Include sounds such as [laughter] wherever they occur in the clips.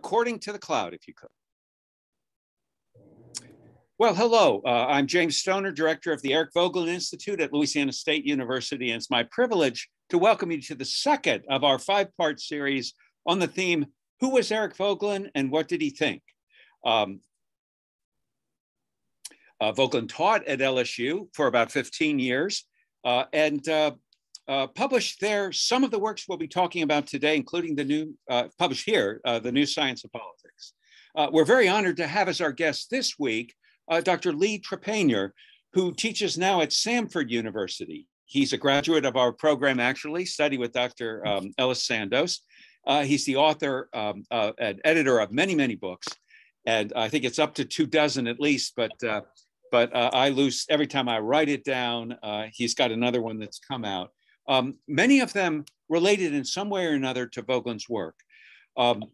according to the cloud, if you could. Well, hello. Uh, I'm James Stoner, director of the Eric Voegelin Institute at Louisiana State University, and it's my privilege to welcome you to the second of our five-part series on the theme, Who was Eric Voegelin and what did he think? Um, uh, Voegelin taught at LSU for about 15 years uh, and uh, uh, published there some of the works we'll be talking about today, including the new, uh, published here, uh, The New Science of Politics. we're very honored to have as our guest this week Dr. Lee Trepanier, who teaches now at Samford University. He's a graduate of our program, actually, study with Dr. Um, Ellis Sandoz. he's the author um, and editor of many, many books, and I think it's up to two dozen at least, but but uh, I lose every time I write it down. Uh, he's got another one that's come out. Um, many of them related in some way or another to Voegelin's work. Um,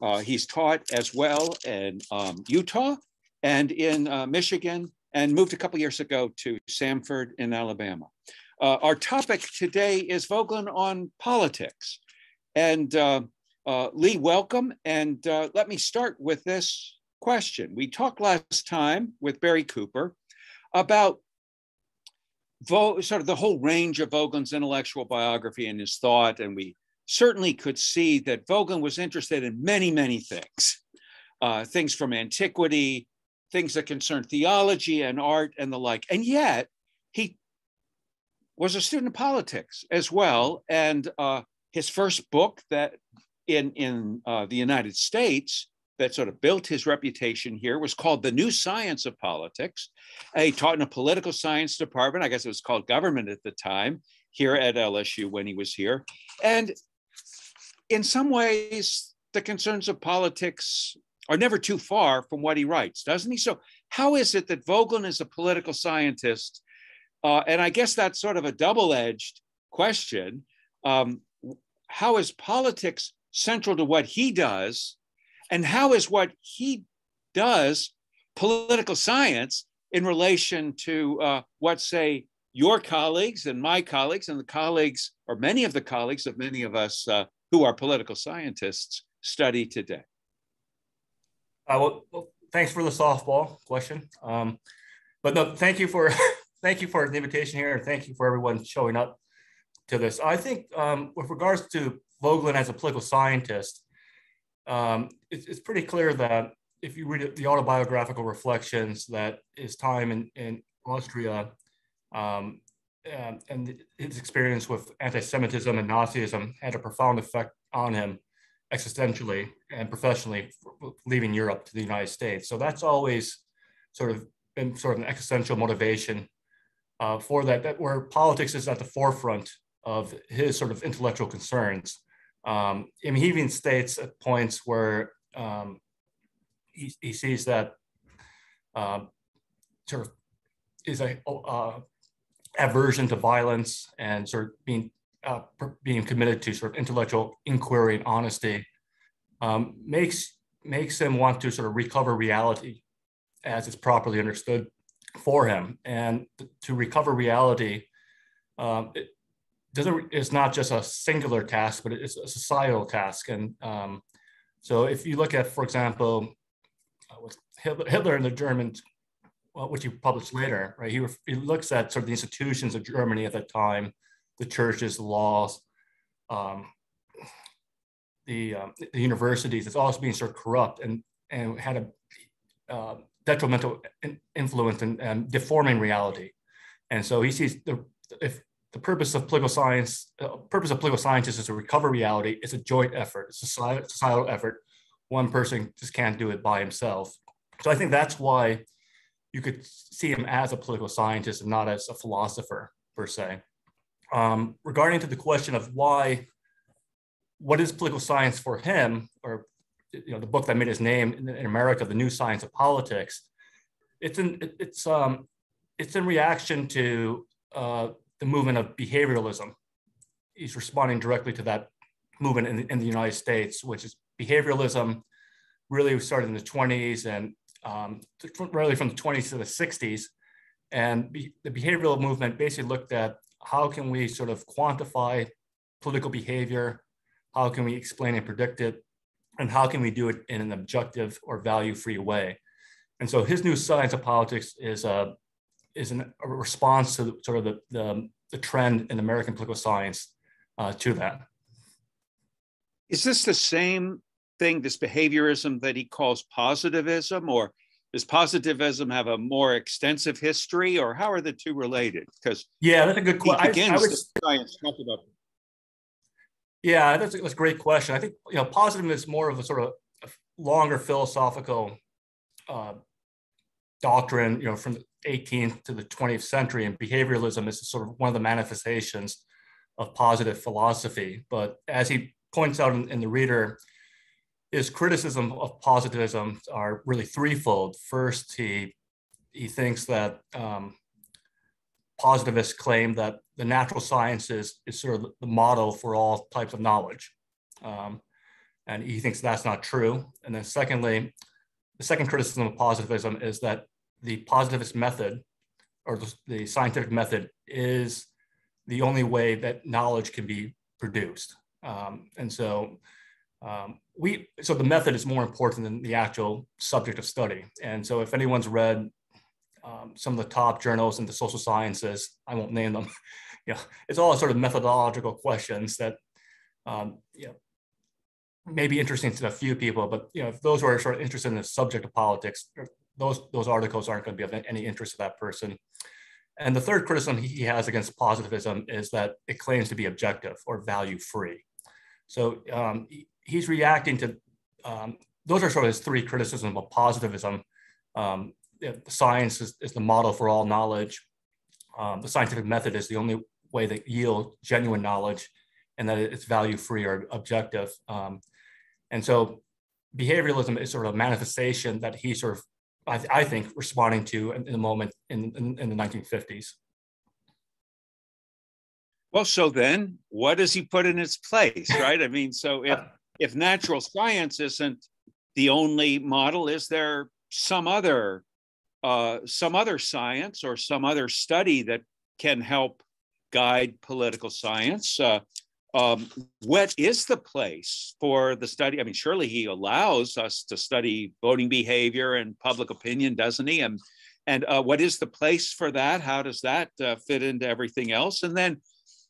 uh, he's taught as well in um, Utah and in uh, Michigan and moved a couple years ago to Samford in Alabama. Uh, our topic today is Voegelin on politics. And uh, uh, Lee, welcome. And uh, let me start with this question. We talked last time with Barry Cooper about sort of the whole range of Voegelin's intellectual biography and his thought. And we certainly could see that Voegelin was interested in many, many things, uh, things from antiquity, things that concern theology and art and the like. And yet he was a student of politics as well. And uh, his first book that in, in uh, the United States that sort of built his reputation here was called The New Science of Politics. he taught in a political science department. I guess it was called government at the time here at LSU when he was here. And in some ways, the concerns of politics are never too far from what he writes, doesn't he? So, how is it that Voegelin is a political scientist? Uh, and I guess that's sort of a double edged question. Um, how is politics central to what he does? And how is what he does political science in relation to uh, what, say, your colleagues and my colleagues and the colleagues, or many of the colleagues of many of us uh, who are political scientists, study today? Uh, well, well, thanks for the softball question. Um, but no, thank you for [laughs] thank you for the invitation here, and thank you for everyone showing up to this. I think um, with regards to Voegelin as a political scientist, um, it's, it's pretty clear that if you read the autobiographical reflections, that his time in, in Austria um, and, and, his experience with anti-Semitism and Nazism had a profound effect on him existentially and professionally, leaving Europe to the United States. So that's always sort of been sort of an existential motivation uh, for that, that where politics is at the forefront of his sort of intellectual concerns. Um, I mean, he even states at points where um, he, he sees that uh, sort of is a uh, aversion to violence and sort of being uh, being committed to sort of intellectual inquiry and honesty um, makes makes him want to sort of recover reality as it's properly understood for him. And to recover reality um, it, doesn't it's not just a singular task, but it's a societal task. And um, so if you look at, for example, uh, with Hitler and the Germans, well, which he published later, right? He, he looks at sort of the institutions of Germany at that time, the churches, the laws, um, the, um, the universities. It's also being sort of corrupt and, and had a uh, detrimental influence in um, deforming reality. And so he sees the if the purpose of political science, uh, purpose of political scientists is to recover reality. It's a joint effort. It's a societal effort. One person just can't do it by himself. So I think that's why you could see him as a political scientist and not as a philosopher per se. Um, regarding to the question of why, what is political science for him, or you know, the book that made his name in, in America, The New Science of Politics, it's in it's um, it's in reaction to uh, the movement of behavioralism. He's responding directly to that movement in, in the United States, which is behavioralism really started in the 20s and um, really from the 20s to the 60s. And be, the behavioral movement basically looked at how can we sort of quantify political behavior? How can we explain and predict it? and how can we do it in an objective or value-free way? And so his new science of politics is a is an, a response to sort of the, the, the trend in American political science uh, to that. Is this the same thing, this behaviorism that he calls positivism, or does positivism have a more extensive history, or how are the two related? Because yeah, that's a good question. Begins I, I would, science talk about. Yeah, that's a, that's a great question. I think you know, positivism is more of a sort of longer philosophical uh, doctrine, you know, from the 18th to the 20th century, and behavioralism is sort of one of the manifestations of positive philosophy. But as he points out in, in the reader, his criticism of positivism are really threefold. First, he he thinks that um, positivists claim that the natural sciences is sort of the model for all types of knowledge. Um, and he thinks that's not true. And then secondly, the second criticism of positivism is that the positivist method or the, the scientific method is the only way that knowledge can be produced. Um, and so um, we so the method is more important than the actual subject of study. And so if anyone's read um, some of the top journals in the social sciences, I won't name them. [laughs] know, it's all sort of methodological questions that um, you know may be interesting to a few people, but you know if those who are sort of interested in the subject of politics, those those articles aren't going to be of any interest to that person. And the third criticism he has against positivism is that it claims to be objective or value free. So um, he's reacting to um, those are sort of his three criticisms of positivism. Um, science is, is, the model for all knowledge. Um, the scientific method is the only way that yield genuine knowledge, and that it's value free or objective. Um, and so behavioralism is sort of a manifestation that he sort of, I, th- I think, responding to in, in the moment in, in, in the 1950s. Well, so then what does he put in its place, right? I mean, so if [laughs] if natural science isn't the only model, is there some other uh, some other science or some other study that can help guide political science? Uh, um, what is the place for the study? I mean, surely he allows us to study voting behavior and public opinion, doesn't he? And and uh, what is the place for that? How does that uh, fit into everything else? And then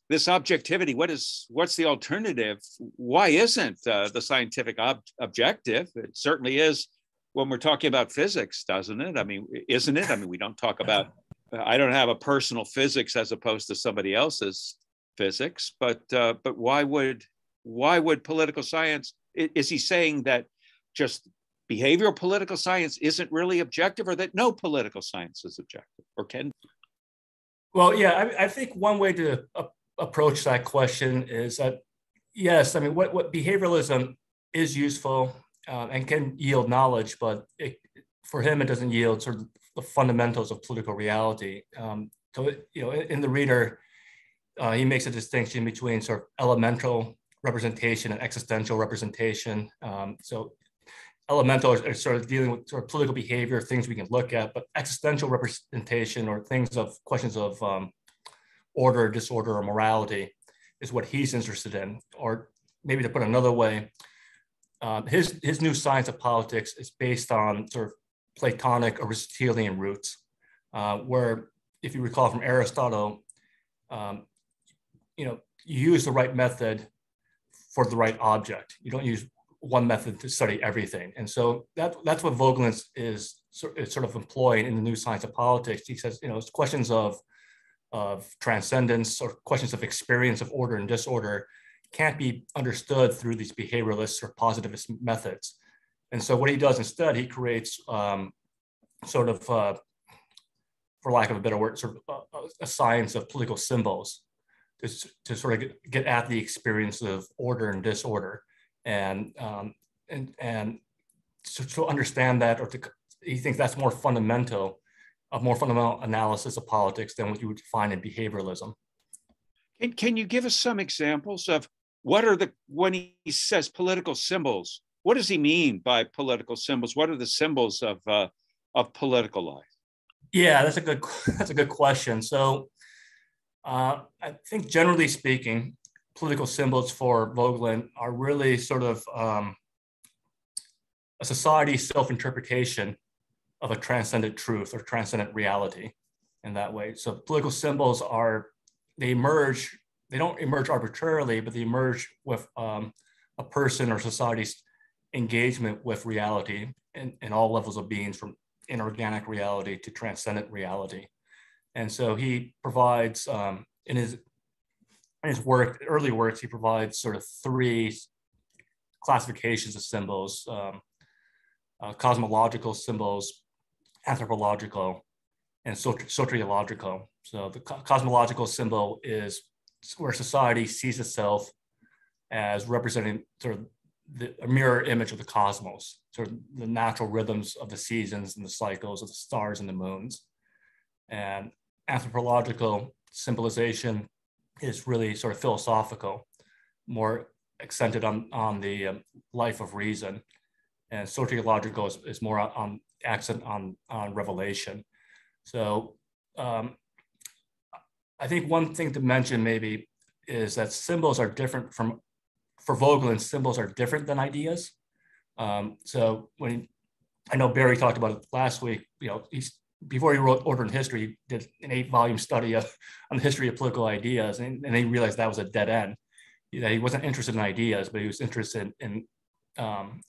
this objectivity what is what's the alternative why isn't uh, the scientific ob- objective it certainly is when we're talking about physics doesn't it i mean isn't it i mean we don't talk about [laughs] i don't have a personal physics as opposed to somebody else's physics but uh, but why would why would political science is he saying that just behavioral political science isn't really objective or that no political science is objective or can well yeah i, I think one way to approach that question is that yes, I mean, what, what behavioralism is useful uh, and can yield knowledge, but it, for him, it doesn't yield sort of the fundamentals of political reality. Um, so, it, you know, in the reader, uh, he makes a distinction between sort of elemental representation and existential representation. Um, so, elemental is sort of dealing with sort of political behavior, things we can look at, but existential representation or things of questions of um, order, disorder, or morality is what he's interested in. Or maybe to put another way, um, his, his new science of politics is based on sort of Platonic Aristotelian roots, uh, where, if you recall from Aristotle, um, you know, you use the right method for the right object. You don't use one method to study everything. And so that, that's what Voegelin is, is sort of employing in the new science of politics. He says, you know, it's questions of of transcendence or questions of experience of order and disorder can't be understood through these behavioralist or positivist methods. And so what he does instead, he creates um, sort of, uh, for lack of a better word, sort of a, a science of political symbols to, to sort of get, get, at the experience of order and disorder. And, um, and, and to, to understand that or to, he thinks that's more fundamental a more fundamental analysis of politics than what you would find in behavioralism. Can, can you give us some examples of what are the, when he says political symbols, what does he mean by political symbols? What are the symbols of, uh, of political life? Yeah, that's a good, [laughs] that's a good question. So uh, I think generally speaking, political symbols for Voegelin are really sort of um, a society's self-interpretation of a transcendent truth or transcendent reality in that way. So political symbols are, they emerge, they don't emerge arbitrarily, but they emerge with um, a person or society's engagement with reality in all levels of beings from inorganic reality to transcendent reality. And so he provides um, in his in his work, early works, he provides sort of three classifications of symbols: um, uh, cosmological symbols, anthropological, and soteriological. So the co cosmological symbol is where society sees itself as representing sort of the, a mirror image of the cosmos, sort of the natural rhythms of the seasons and the cycles of the stars and the moons. And anthropological symbolization is really sort of philosophical, more accented on, on the um, life of reason. And soteriological is, is more on accent on, on revelation. So um, I think one thing to mention maybe is that symbols are different from, for Voegelin, symbols are different than ideas. Um, so when I know Barry talked about it last week, you know, he's before he wrote Order and History, he did an eight volume study of, on the history of political ideas, and, and he realized that was a dead end. That he wasn't interested in ideas, but he was interested in um,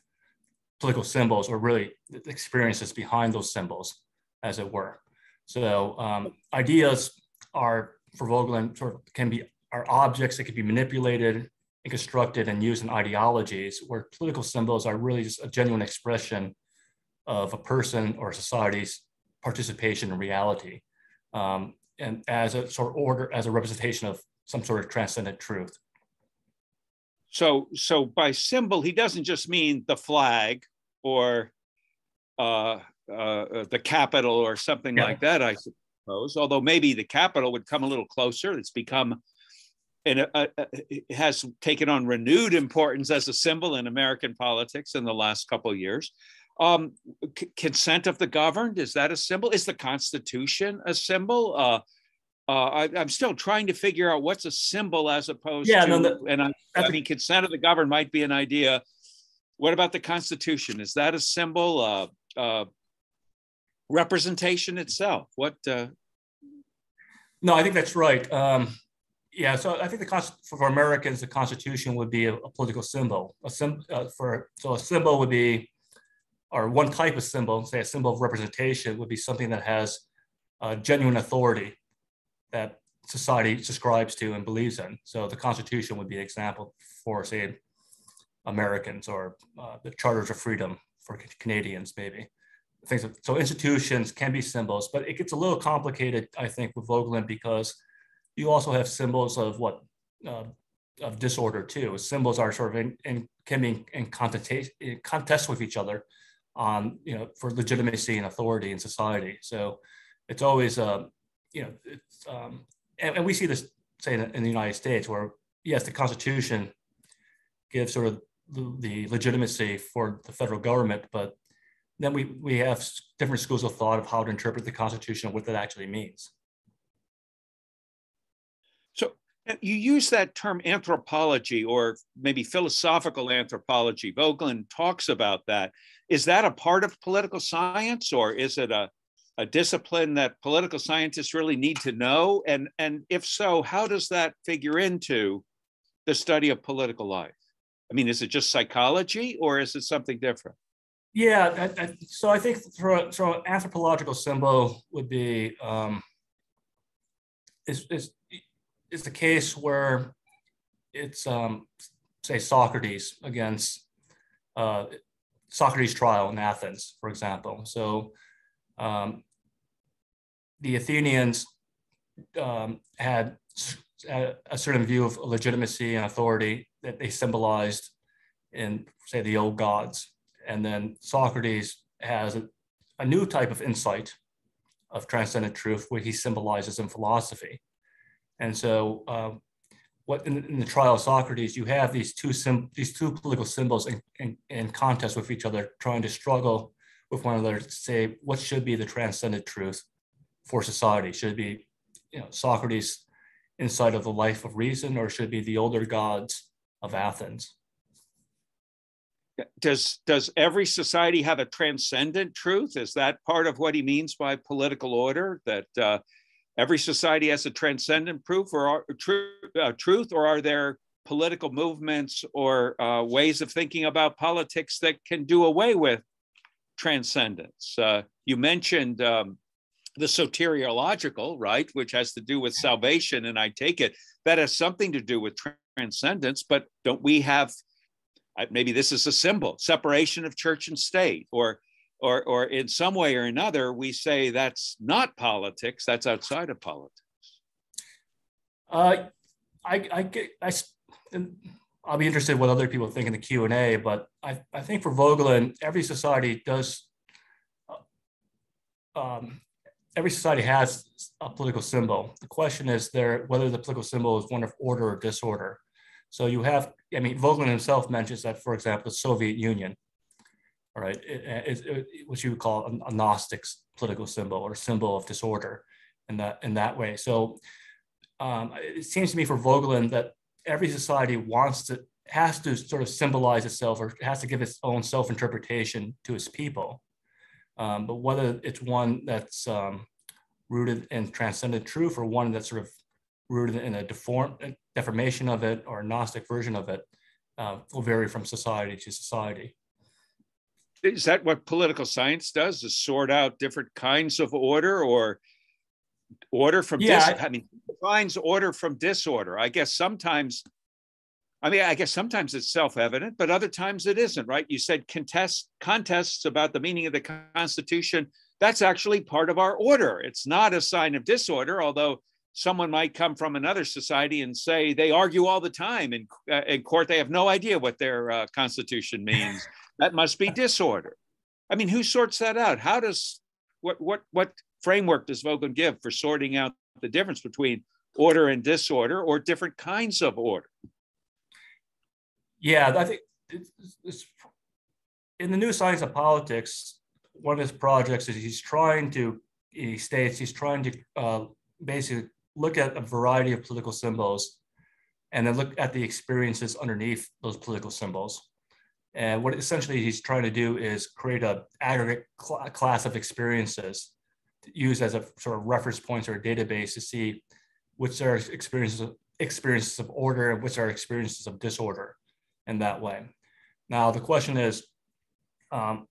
political symbols or really the experiences behind those symbols, as it were. So um, ideas are for Voegelin sort of can be are objects that can be manipulated and constructed and used in ideologies, where political symbols are really just a genuine expression of a person or society's participation in reality, um, and as a sort of order, as a representation of some sort of transcendent truth. So, so by symbol, he doesn't just mean the flag or uh, uh, the Capitol or something yeah. like that, I suppose. Although maybe the Capitol would come a little closer. It's become and uh, uh, it has taken on renewed importance as a symbol in American politics in the last couple of years. Um, c- consent of the governed is that a symbol? Is the Constitution a symbol? Uh, uh, I, am still trying to figure out what's a symbol as opposed yeah, to. No, the, and I, I mean, consent of the governed might be an idea. What about the Constitution? Is that a symbol? Uh, uh, representation itself. What? Uh... No, I think that's right. Um, yeah, so I think the for Americans, the Constitution would be a, a political symbol. A sim, uh, for so a symbol would be, or one type of symbol, say a symbol of representation, would be something that has a genuine authority that society subscribes to and believes in. So the Constitution would be an example for, say, Americans or uh, the Charters of Freedom for Canadians, maybe things. So institutions can be symbols, but it gets a little complicated, I think, with Voegelin because you also have symbols of what uh, of disorder too. Symbols are sort of in, in can be in contest, in contest with each other on you know for legitimacy and authority in society. So it's always uh, you know it's um, and, and we see this say in, in the United States where yes the Constitution gives sort of the, the legitimacy for the federal government, but then we, we have different schools of thought of how to interpret the Constitution and what that actually means. So uh, you use that term anthropology or maybe philosophical anthropology. Voegelin talks about that. Is that a part of political science or is it a, a discipline that political scientists really need to know? And, and if so, how does that figure into the study of political life? I mean, is it just psychology or is it something different? Yeah, I, I, so I think so anthropological symbol would be um, is, is is the case where it's um, say Socrates against uh, Socrates' trial in Athens, for example. So um, the Athenians um, had a certain view of legitimacy and authority that they symbolized in, say, the old gods. And then Socrates has a, a new type of insight of transcendent truth, where he symbolizes in philosophy. And so, um, what in, in, the trial of Socrates, you have these two sim- these two political symbols in, in, in, contest with each other, trying to struggle with one another to say what should be the transcendent truth for society. Should it be, you know, Socrates' inside of the life of reason, or should it be the older gods of Athens? does does every society have a transcendent truth? Is that part of what he means by political order? That uh, every society has a transcendent proof or tr- uh, truth, or are there political movements or uh, ways of thinking about politics that can do away with transcendence? Uh, you mentioned um, the soteriological, right, which has to do with salvation, and I take it that has something to do with transcendence. But don't we have maybe this is a symbol separation of church and state or or or in some way or another we say that's not politics that's outside of politics uh, I, I, I, I'll be interested what other people think in the Q and A, but I, I think for Voegelin, every society does, uh, um, every society has a political symbol. The question is there whether the political symbol is one of order or disorder. So you have, I mean, Voegelin himself mentions that, for example, the Soviet Union, all right, it, it, it, what you would call a, a Gnostic political symbol or symbol of disorder in that, in that way. So um, it seems to me for Voegelin that every society wants to, has to sort of symbolize itself or has to give its own self-interpretation to its people. Um, but whether it's one that's um, rooted in transcendent truth or one that's sort of rooted in a deform, deformation of it or a Gnostic version of it uh, will vary from society to society. Is that what political science does? Is sort out different kinds of order or order from yeah, dis- I, I mean defines order from disorder. I guess sometimes I mean, I guess sometimes it's self-evident, but other times it isn't, right? You said contest contests about the meaning of the Constitution. That's actually part of our order. It's not a sign of disorder, although someone might come from another society and say they argue all the time in, uh, in court. They have no idea what their uh, constitution means. [laughs] that must be disorder. I mean, who sorts that out? How does what what what framework does Voegelin give for sorting out the difference between order and disorder, or different kinds of order? Yeah, I think it's, it's, in the new science of politics, one of his projects is he's trying to he states he's trying to uh, basically look at a variety of political symbols and then look at the experiences underneath those political symbols. And what essentially he's trying to do is create a aggregate cl- class of experiences used as a sort of reference points or a database to see which are experiences of, experiences of order and which are experiences of disorder in that way. Now the question is, um,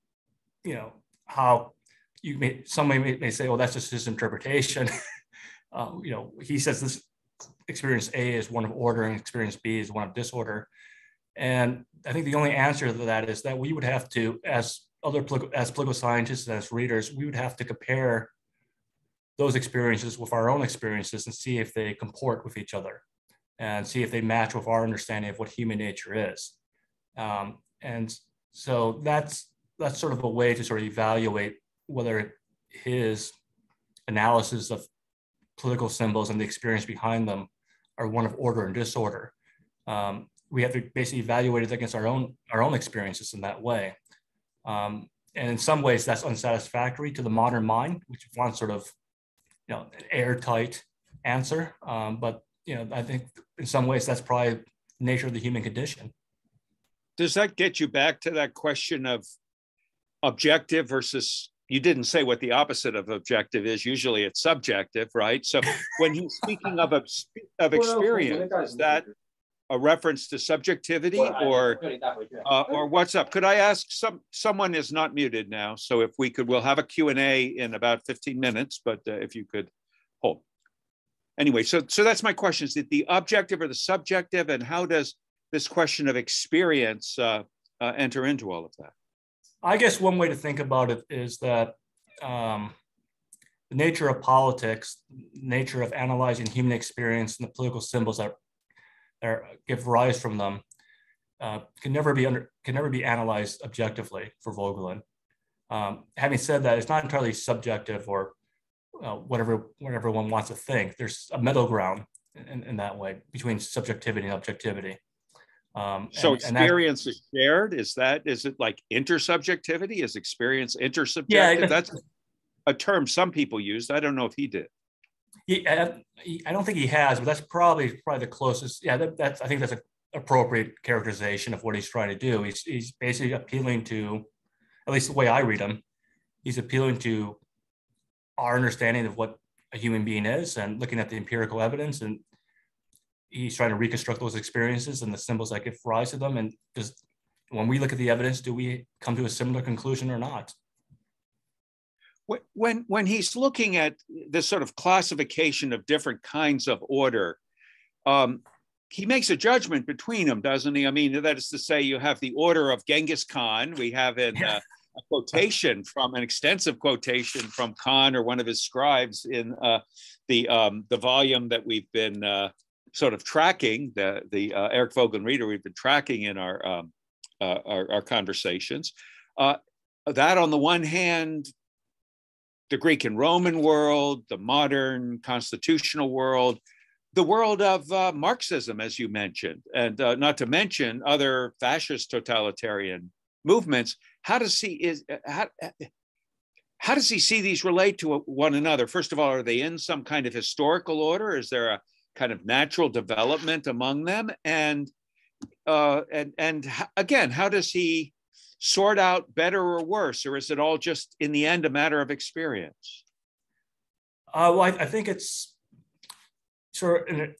you know, how you may somebody may, may say, well, that's just his interpretation. um, [laughs] you know, he says this experience A is one of order and experience B is one of disorder. And I think the only answer to that is that we would have to, as other as political scientists, and as readers, we would have to compare those experiences with our own experiences and see if they comport with each other and see if they match with our understanding of what human nature is. Um, and so that's that's sort of a way to sort of evaluate whether his analysis of political symbols and the experience behind them are one of order and disorder. Um, we have to basically evaluate it against our own our own experiences in that way. Um, and in some ways, that's unsatisfactory to the modern mind, which wants sort of you know an airtight answer. Um, but you know, I think in some ways that's probably the nature of the human condition. Does that get you back to that question of objective versus you didn't say what the opposite of objective is. Usually it's subjective, right? So when he's speaking of, of [laughs] experience, is that a reference to subjectivity or uh, or what's up? Could I ask some someone is not muted now. So if we could, we'll have a Q&A in about 15 minutes, but uh, if you could hold. Anyway, so so that's my question. Is it the objective or the subjective? And how does this question of experience uh, uh enter into all of that? I guess one way to think about it is that um, the nature of politics, nature of analyzing human experience and the political symbols that, that give rise from them uh, can never be under can never be analyzed objectively for Voegelin. Um, having said that, it's not entirely subjective or uh, whatever whatever one wants to think. There's a middle ground in, in that way between subjectivity and objectivity. Um, so and, experience and is shared. Is that is it like intersubjectivity? Is experience intersubjective? Yeah, that's a term some people used. I don't know if he did. Uh, he, I, don't think he has, but that's probably probably the closest. Yeah, that, that's I think that's a appropriate characterization of what he's trying to do. He's, he's basically appealing to, at least the way I read him, he's appealing to our understanding of what a human being is and looking at the empirical evidence and he's trying to reconstruct those experiences and the symbols that give rise to them and just when we look at the evidence do we come to a similar conclusion or not when when he's looking at this sort of classification of different kinds of order um, he makes a judgment between them doesn't he? I mean that is to say you have the order of genghis khan. We have in uh, a quotation from an extensive quotation from Khan or one of his scribes in uh, the um, the volume that we've been uh, sort of tracking the the uh, Eric Voegelin reader we've been tracking in our um, uh, our, our, conversations. Uh, that on the one hand, the Greek and Roman world, the modern constitutional world, the world of uh, Marxism, as you mentioned, and not to mention other fascist totalitarian movements. How does he is uh, how, uh, how does he see these relate to one another? First of all are they in some kind of historical order? Is there a kind of natural development among them? And uh, and and again how does he sort out better or worse or is it all just in the end a matter of experience uh, well I, I, think it's sort of in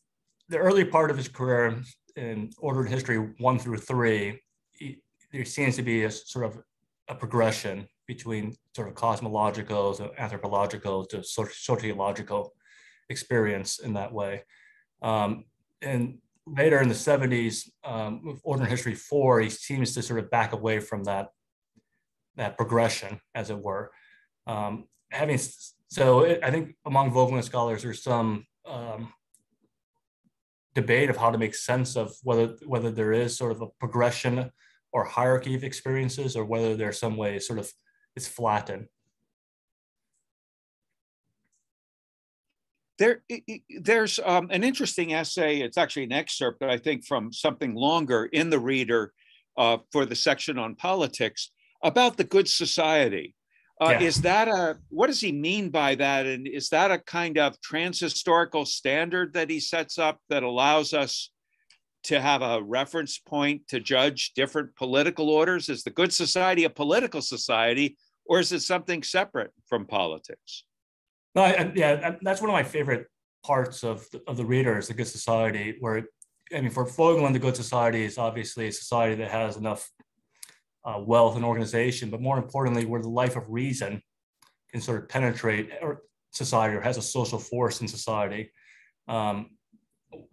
the early part of his career in Order and History one through three he, there seems to be a sort of a progression between sort of cosmological to anthropological to soteriological experience in that way. Um, and later in the 70s, um, with Order and History 4, he seems to sort of back away from that, that progression, as it were. Um, having so it, I think among Voegelin scholars, there's some um, debate of how to make sense of whether whether there is sort of a progression or hierarchy of experiences or whether there's some way sort of it's flattened. There, there's um, an interesting essay. It's actually an excerpt, but I think from something longer in the reader uh, for the section on politics about the good society. Uh, yeah. Is that a what does he mean by that? And is that a kind of transhistorical standard that he sets up that allows us to have a reference point to judge different political orders? Is the good society a political society, or is it something separate from politics? No, I, yeah, that's one of my favorite parts of the, of the reader is the good society, where I mean, for Voegelin, the good society is obviously a society that has enough uh, wealth and organization, but more importantly, where the life of reason can sort of penetrate or society or has a social force in society. Um,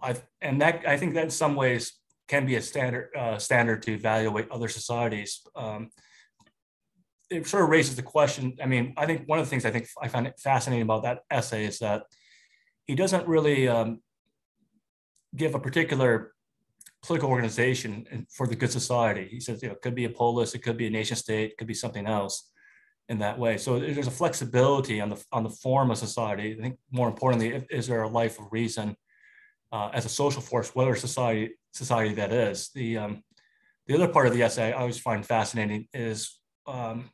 I and that I think that in some ways can be a standard uh, standard to evaluate other societies. Um, it sort of raises the question. I mean, I think one of the things I think I find fascinating about that essay is that he doesn't really um, give a particular political organization for the good society. He says, you know, it could be a polis, it could be a nation state, it could be something else in that way. So there's a flexibility on the on the form of society. I think more importantly, is there a life of reason uh, as a social force, whether society society that is. The um, the other part of the essay I always find fascinating is um,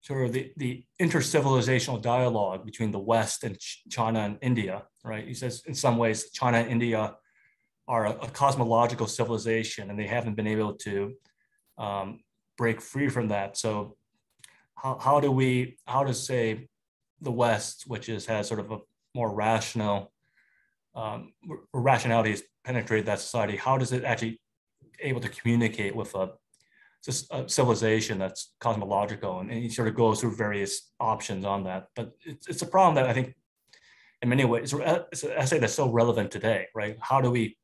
sort of the, the intercivilizational dialogue between the West and China and India, right? He says in some ways China and India are a, a cosmological civilization and they haven't been able to um, break free from that. So how, how do we, how does say the West, which is has sort of a more rational um, rationality has penetrated that society, how does it actually able to communicate with a, just a civilization that's cosmological? And, and, he sort of goes through various options on that. But it's, it's a problem that I think in many ways, it's an essay that's so relevant today, right? How do we,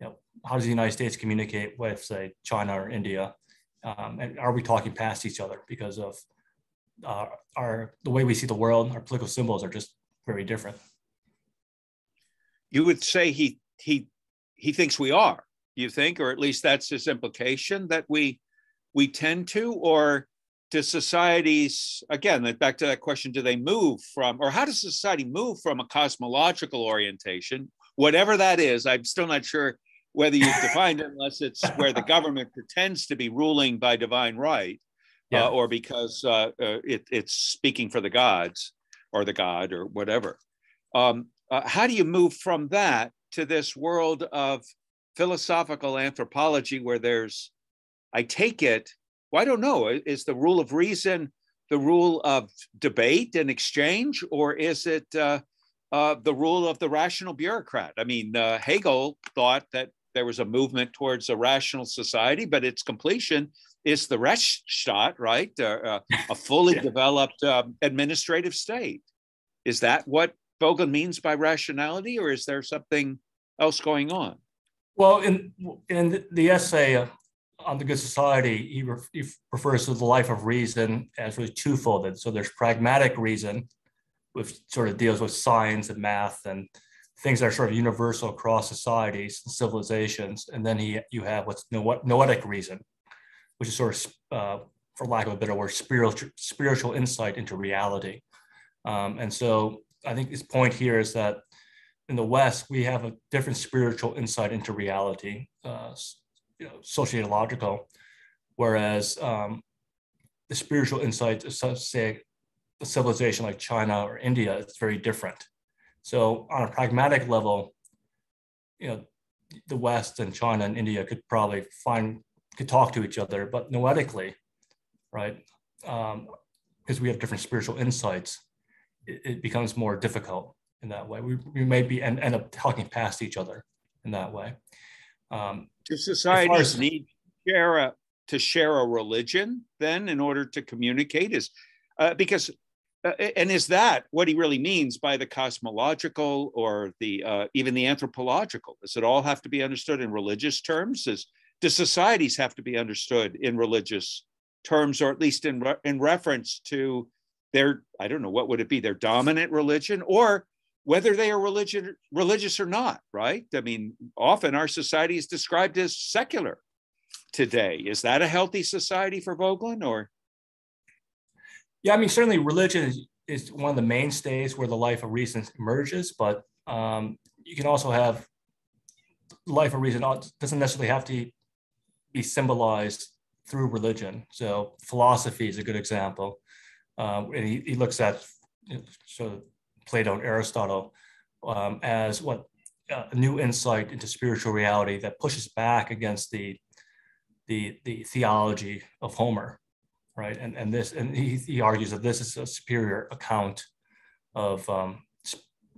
you know, how does the United States communicate with, say, China or India? Um, and are we talking past each other because of uh, our the way we see the world? Our political symbols are just very different you would say he he he thinks we are you think or at least that's his implication that we we tend to or do societies again back to that question do they move from or how does society move from a cosmological orientation whatever that is i'm still not sure whether you've [laughs] defined it unless it's where the government pretends to be ruling by divine right yeah. uh, or because uh, uh, it, it's speaking for the gods or the god or whatever um, uh, how do you move from that to this world of philosophical anthropology where there's, I take it, well, I don't know, is the rule of reason the rule of debate and exchange, or is it uh, uh, the rule of the rational bureaucrat? I mean, uh, Hegel thought that there was a movement towards a rational society, but its completion is the Rechtsstaat, right? Uh, uh, a fully [laughs] yeah. developed um, administrative state. Is that what Voegelin means by rationality, or is there something else going on? Well, in in the essay uh, on the good society, he, re- he, refers to the life of reason as really twofolded. So there's pragmatic reason, which sort of deals with science and math and things that are sort of universal across societies and civilizations. And then he you have what's noetic reason, which is sort of, uh, for lack of a better word, spiritual spiritual insight into reality. Um, and so I think his point here is that in the West, we have a different spiritual insight into reality, uh, you know, soteriological, whereas um, the spiritual insights of, say, a civilization like China or India is very different. So on a pragmatic level, you know, the West and China and India could probably find, could talk to each other, but noetically, right? Because um, we have different spiritual insights, it, it becomes more difficult in that way. We, we may be end up talking past each other in that way. Um, Do societies as, need share a, to share a religion then in order to communicate? Is uh, because uh, and is that what he really means by the cosmological or the uh, even the anthropological? Does it all have to be understood in religious terms? Is do societies have to be understood in religious terms, or at least in re- in reference to their I don't know what would it be their dominant religion, or whether they are religion, religious or not, right? I mean, often our society is described as secular today. Is that a healthy society for Voegelin or? Yeah, I mean, certainly religion is, one of the mainstays where the life of reason emerges, but um, you can also have life of reason doesn't necessarily have to be symbolized through religion. So philosophy is a good example. Um, and he, he looks at you know, of Plato and Aristotle um, as what uh, a new insight into spiritual reality that pushes back against the the, the theology of Homer, right? And and this and he, he argues that this is a superior account of um,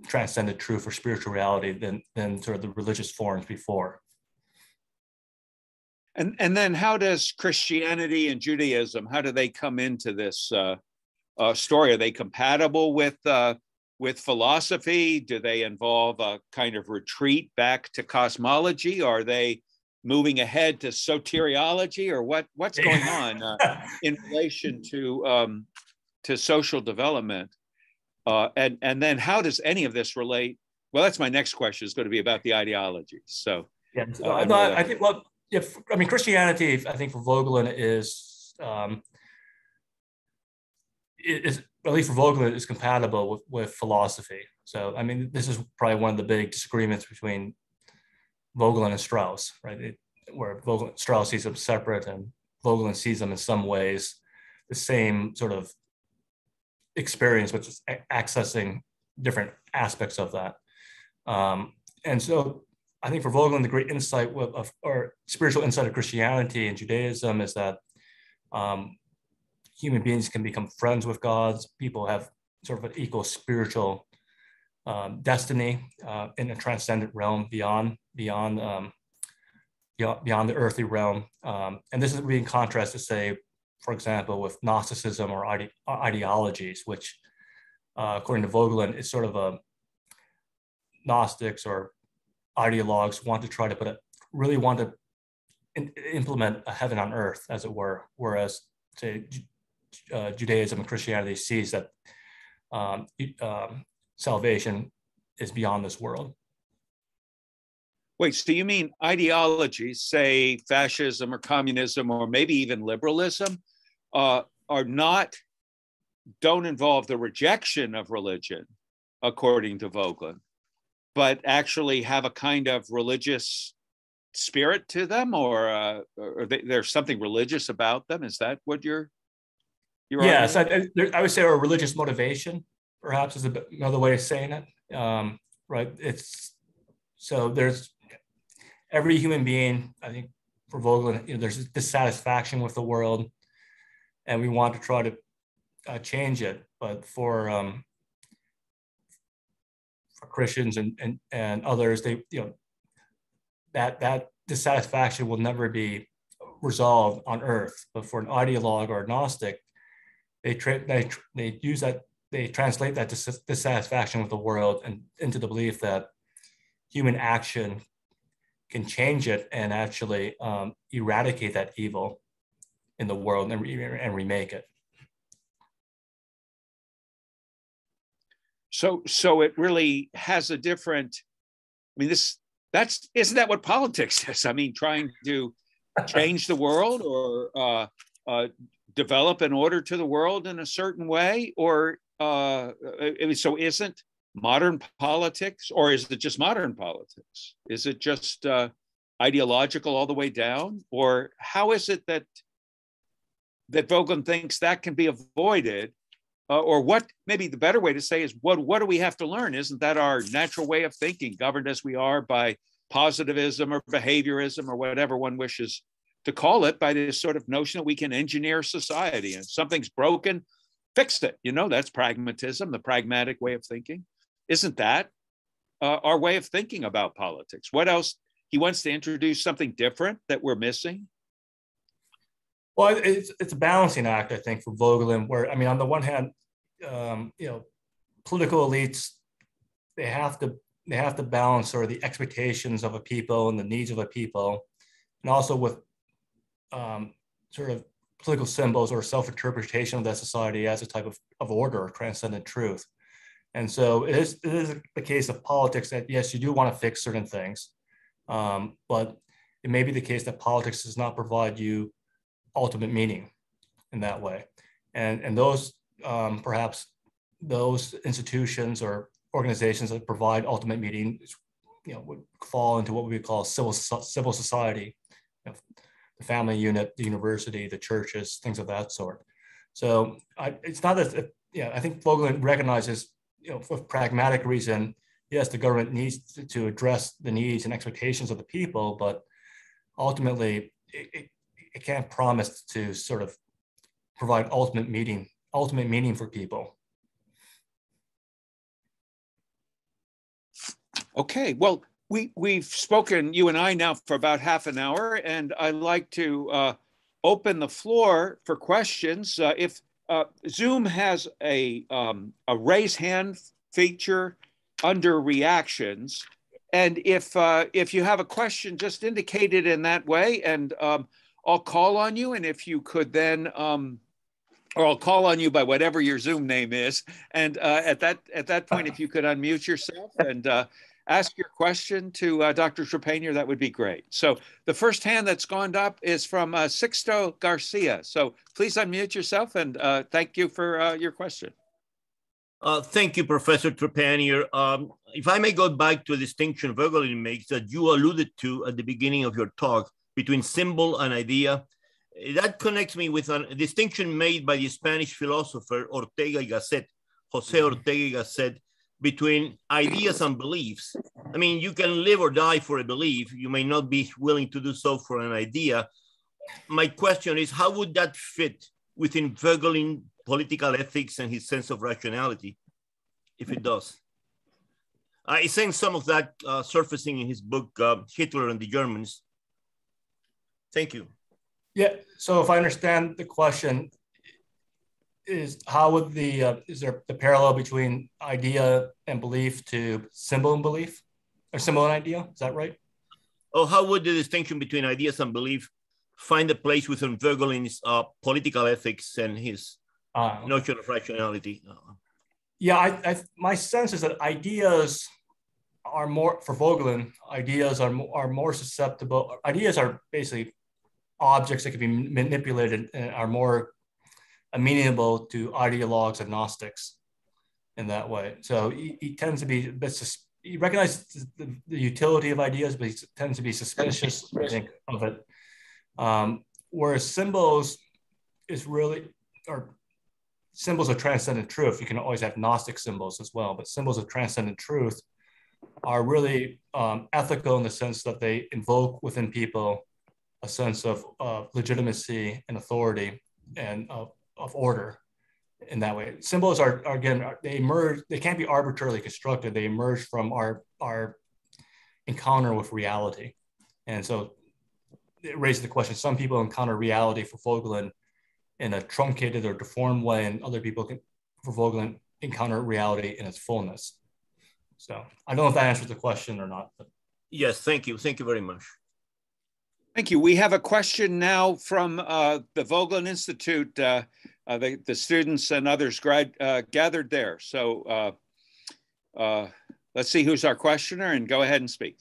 transcendent truth or spiritual reality than than sort of the religious forms before. And and then how does Christianity and Judaism how do they come into this uh, uh, story? Are they compatible with uh, with philosophy? Do they involve a kind of retreat back to cosmology? Are they moving ahead to soteriology, or what? What's going on uh, [laughs] in relation to um, to social development? Uh, and and then how does any of this relate? Well, that's my next question. Is going to be about the ideology. So yeah, uh, no, I think well, if I mean Christianity, I think for Voegelin is um, is at least for Voegelin, is compatible with, with philosophy. So, I mean, this is probably one of the big disagreements between Voegelin and Strauss, right? It, where Voegelin, Strauss sees them separate and Voegelin sees them in some ways the same sort of experience, but just accessing different aspects of that. Um, and so I think for Voegelin, the great insight of, of, or spiritual insight of Christianity and Judaism is that um, human beings can become friends with gods. People have sort of an equal spiritual um, destiny uh, in a transcendent realm beyond beyond um, beyond the earthly realm. Um, and this is in contrast to say, for example, with Gnosticism or ide- ideologies, which uh, according to Voegelin is sort of a Gnostics or ideologues want to try to put a really want to in, implement a heaven on earth, as it were, whereas say uh, Judaism and Christianity sees that um, um, salvation is beyond this world. Wait, so you mean ideologies, say fascism or communism or maybe even liberalism, uh, are not, don't involve the rejection of religion, according to Voegelin, but actually have a kind of religious spirit to them or, uh, or they, there's something religious about them? Is that what you're you're yes, I, I, would say a religious motivation, perhaps, is another way of saying it. Um, right? It's so there's every human being, I think for Vogel, you know, there's dissatisfaction with the world, and we want to try to uh, change it. But for um, for Christians and, and and others, they you know that that dissatisfaction will never be resolved on earth. But for an ideologue or a Gnostic, they tra- they they use that they translate that dis- dissatisfaction with the world and into the belief that human action can change it and actually um, eradicate that evil in the world and, re- and remake it. So, so it really has a different. I mean, this that's isn't that what politics is? [laughs] I mean, trying to change the world or uh, uh, develop an order to the world in a certain way, or uh, so isn't modern politics, or is it just modern politics? Is it just uh, ideological all the way down, or how is it that that Voegelin thinks that can be avoided? Uh, or what maybe the better way to say is what what do we have to learn isn't that our natural way of thinking governed as we are by positivism or behaviorism or whatever one wishes to call it by this sort of notion that we can engineer society and something's broken fix it you know that's pragmatism the pragmatic way of thinking isn't that uh, our way of thinking about politics? What else? He wants to introduce something different that we're missing. Well, it's it's a balancing act, I think, for Voegelin, Where I mean, on the one hand, um, you know, political elites they have to they have to balance sort of the expectations of a people and the needs of a people, and also with um, sort of political symbols or self-interpretation of that society as a type of, of order or transcendent truth. And so it is, it is the case of politics that, yes, you do want to fix certain things, um, but it may be the case that politics does not provide you ultimate meaning in that way. And, and those, um, perhaps those institutions or organizations that provide ultimate meaning, you know, would fall into what we call civil, civil society, the family unit, the university, the churches, things of that sort. So I, it's not that, yeah, I think Voegelin recognizes you know, for pragmatic reason, yes, the government needs to, to, address the needs and expectations of the people, but ultimately it, it, it can't promise to sort of provide ultimate meaning, ultimate meaning for people. Okay, well, we, we've spoken, you and I now for about half an hour, and I'd like to uh, open the floor for questions. Uh, if uh, Zoom has a, um, a raise hand feature under reactions. And if, uh, if you have a question, just indicate it in that way and um, I'll call on you. And if you could then, um, or I'll call on you by whatever your Zoom name is. And uh, at, that, at that point, if you could unmute yourself and uh, ask your question to uh, Dr. Trepanier, that would be great. So the first hand that's gone up is from uh, Sixto Garcia. So please unmute yourself and uh, thank you for uh, your question. Uh, thank you, Professor Trepanier. Um, if I may go back to a distinction Voegelin makes that you alluded to at the beginning of your talk between symbol and idea, that connects me with a distinction made by the Spanish philosopher Ortega y Gasset, Jose mm-hmm. Ortega y Gasset, between ideas and beliefs. I mean, you can live or die for a belief. You may not be willing to do so for an idea. My question is, how would that fit within Voegelin political ethics and his sense of rationality, if it does? I sense some of that uh, surfacing in his book, uh, Hitler and the Germans. Thank you. Yeah, so if I understand the question, is how would the uh, is there the parallel between idea and belief to symbol and belief? Or symbol and idea is that right? Oh how would the distinction between ideas and belief find a place within Voegelin's uh, political ethics and his uh, okay. notion of rationality? Yeah I, I, my sense is that ideas are more for Voegelin ideas are more, are more susceptible ideas are basically objects that can be manipulated and are more amenable to ideologues and Gnostics in that way. So he, he tends to be a bit, sus- he recognizes the, the, utility of ideas, but he tends to be suspicious, I think, of it. Um, whereas symbols is really, or symbols of transcendent truth, you can always have Gnostic symbols as well, but symbols of transcendent truth are really um, ethical in the sense that they invoke within people a sense of uh, legitimacy and authority and of, of order in that way. Symbols are, are, again they emerge. They can't be arbitrarily constructed. They emerge from our our encounter with reality, and so it raises the question. Some people encounter reality for Voegelin in a truncated or deformed way, and other people can, for Voegelin encounter reality in its fullness. So I don't know if that answers the question or not. But. Yes, thank you. Thank you very much. Thank you. We have a question now from uh, the Voegelin Institute. Uh, uh, the, the, students and others grad, uh, gathered there. So uh, uh, let's see who's our questioner and go ahead and speak.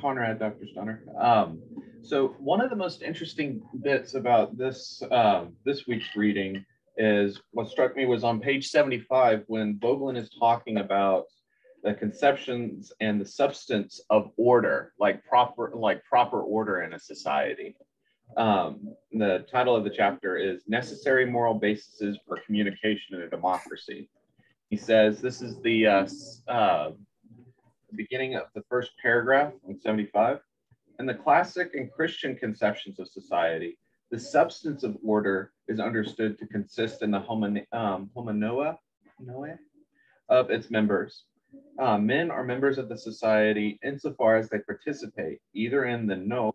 Conrad, Dr. Stoner. Um, so one of the most interesting bits about this this week's reading is what struck me was on page 75 when Voegelin is talking about the conceptions and the substance of order, like proper like proper order in a society. Um, the title of the chapter is Necessary Moral Bases for Communication in a Democracy. He says this is the uh, uh, beginning of the first paragraph in 75. In the classic and Christian conceptions of society, the substance of order is understood to consist in the homon um, homonoia of its members. Uh, men are members of the society insofar as they participate either in the nous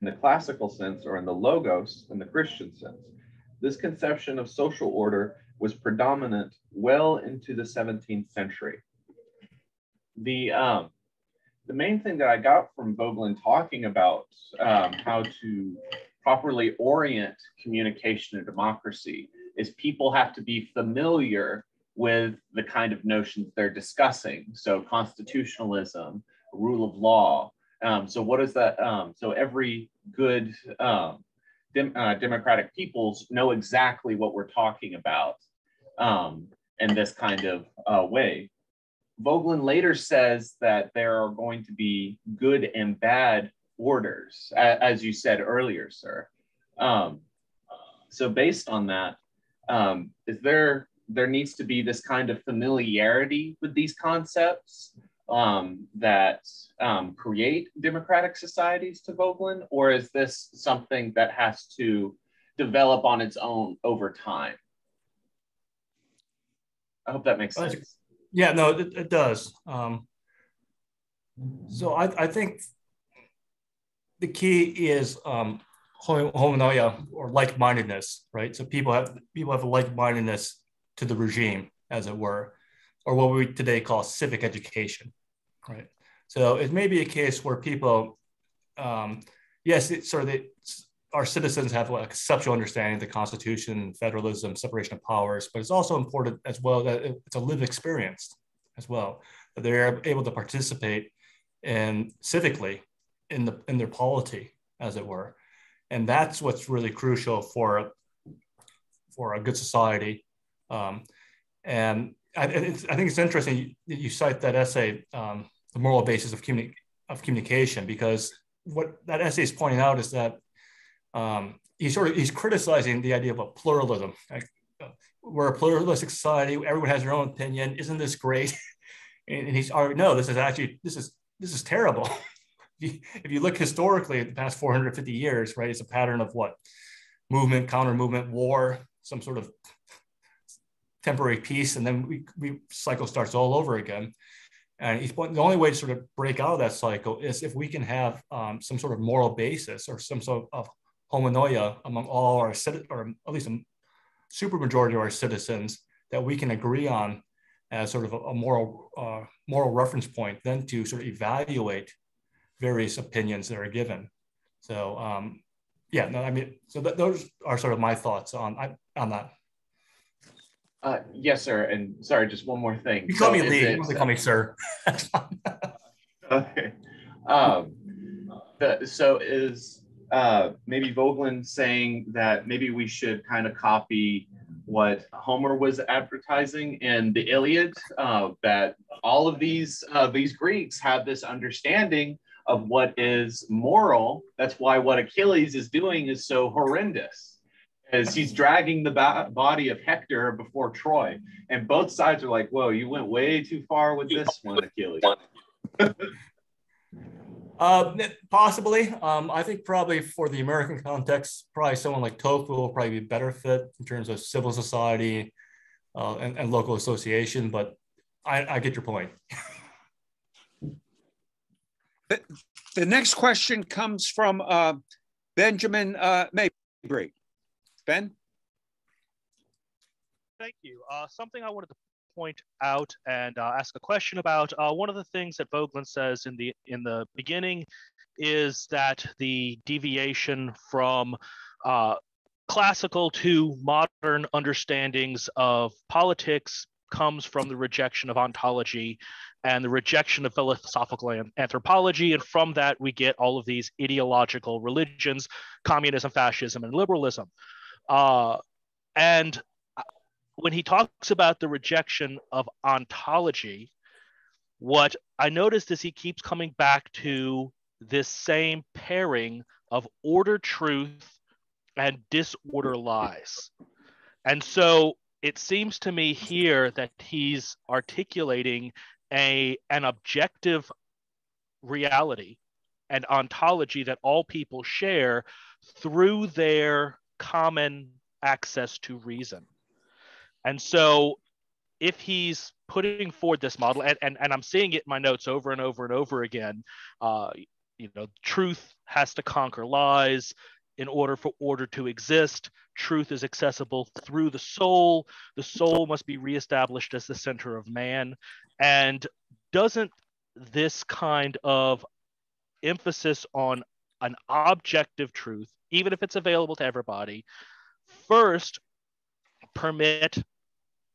in the classical sense or in the logos in the Christian sense. This conception of social order was predominant well into the 17th century. The, um, the main thing that I got from Voegelin talking about um, how to properly orient communication and democracy is people have to be familiar with the kind of notions they're discussing. So constitutionalism, rule of law, um, so what is that? Um, so every good um, dem uh, democratic peoples know exactly what we're talking about um, in this kind of uh, way. Voegelin later says that there are going to be good and bad orders, as you said earlier, sir. Um, so based on that, um, is there there needs to be this kind of familiarity with these concepts um, that um, create democratic societies to Voegelin, or is this something that has to develop on its own over time? I hope that makes sense. Yeah, no, it, it does. Um, so I, I think the key is um, homonoia or like-mindedness, right? So people have people have a like-mindedness to the regime, as it were, or what we today call civic education right? So it may be a case where people, um, yes, it, sort of they, our citizens have a conceptual understanding of the Constitution, federalism, separation of powers, but it's also important as well that it's a lived experience as well that they're able to participate in civically in the in their polity, as it were, and that's what's really crucial for for a good society. Um, and I, I, think it's interesting you, you cite that essay um, the moral basis of, communi- of communication because what that essay is pointing out is that um, he's sort of he's criticizing the idea of a pluralism. Like, uh, we're a pluralistic society. Everyone has their own opinion. Isn't this great? [laughs] and, he's arguing, no, this is actually this is this is terrible. [laughs] if you look historically at the past 450 years, right, it's a pattern of what movement, counter movement, war, some sort of temporary peace, and then we, we cycle starts all over again. And the only way to sort of break out of that cycle is if we can have um, some sort of moral basis or some sort of homonoia among all our citizens, or at least a super majority of our citizens that we can agree on as sort of a, a moral uh, moral reference point, then to sort of evaluate various opinions that are given. So um, yeah, no, I mean, so th- those are sort of my thoughts on on that. Uh, yes, sir. And sorry, just one more thing. You call so me Lee. It, you call me sir. [laughs] okay. Um, the, so is uh, maybe Voegelin saying that maybe we should kind of copy what Homer was advertising in the Iliad, uh, that all of these uh, these Greeks have this understanding of what is moral. That's why what Achilles is doing is so horrendous as he's dragging the ba- body of Hector before Troy, and both sides are like, "Whoa, you went way too far with this one, Achilles." [laughs] uh, possibly. Um, I think probably for the American context, probably someone like Tocqueville will probably be better fit in terms of civil society uh, and, and, local association. But I, I get your point. the, the, next question comes from uh, Benjamin uh, Mabry. Ben? Thank you. Uh, something I wanted to point out and uh, ask a question about. Uh, one of the things that Voegelin says in the in the beginning is that the deviation from uh, classical to modern understandings of politics comes from the rejection of ontology and the rejection of philosophical anthropology. And from that, we get all of these ideological religions communism, fascism, and liberalism. Uh, and when he talks about the rejection of ontology, what I noticed is he keeps coming back to this same pairing of order truth and disorder lies. And so it seems to me here that he's articulating a an objective reality and ontology that all people share through their common access to reason. And so if he's putting forward this model, and, and, and I'm seeing it in my notes over and over and over again, uh, you know, truth has to conquer lies in order for order to exist. Truth is accessible through the soul. The soul must be reestablished as the center of man. And doesn't this kind of emphasis on an objective truth, even if it's available to everybody, first permit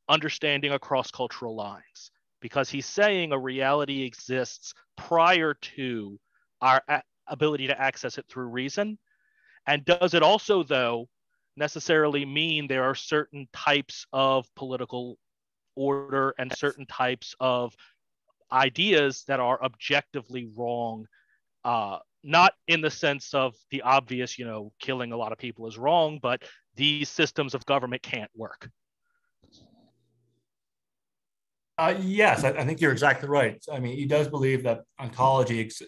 understanding across cultural lines because he's saying a reality exists prior to our a- ability to access it through reason. And does it also, though, necessarily mean there are certain types of political order and certain types of ideas that are objectively wrong uh, not in the sense of the obvious, you know, killing a lot of people is wrong, but these systems of government can't work. Uh, yes, I, I, think you're exactly right. I mean, he does believe that ontology ex-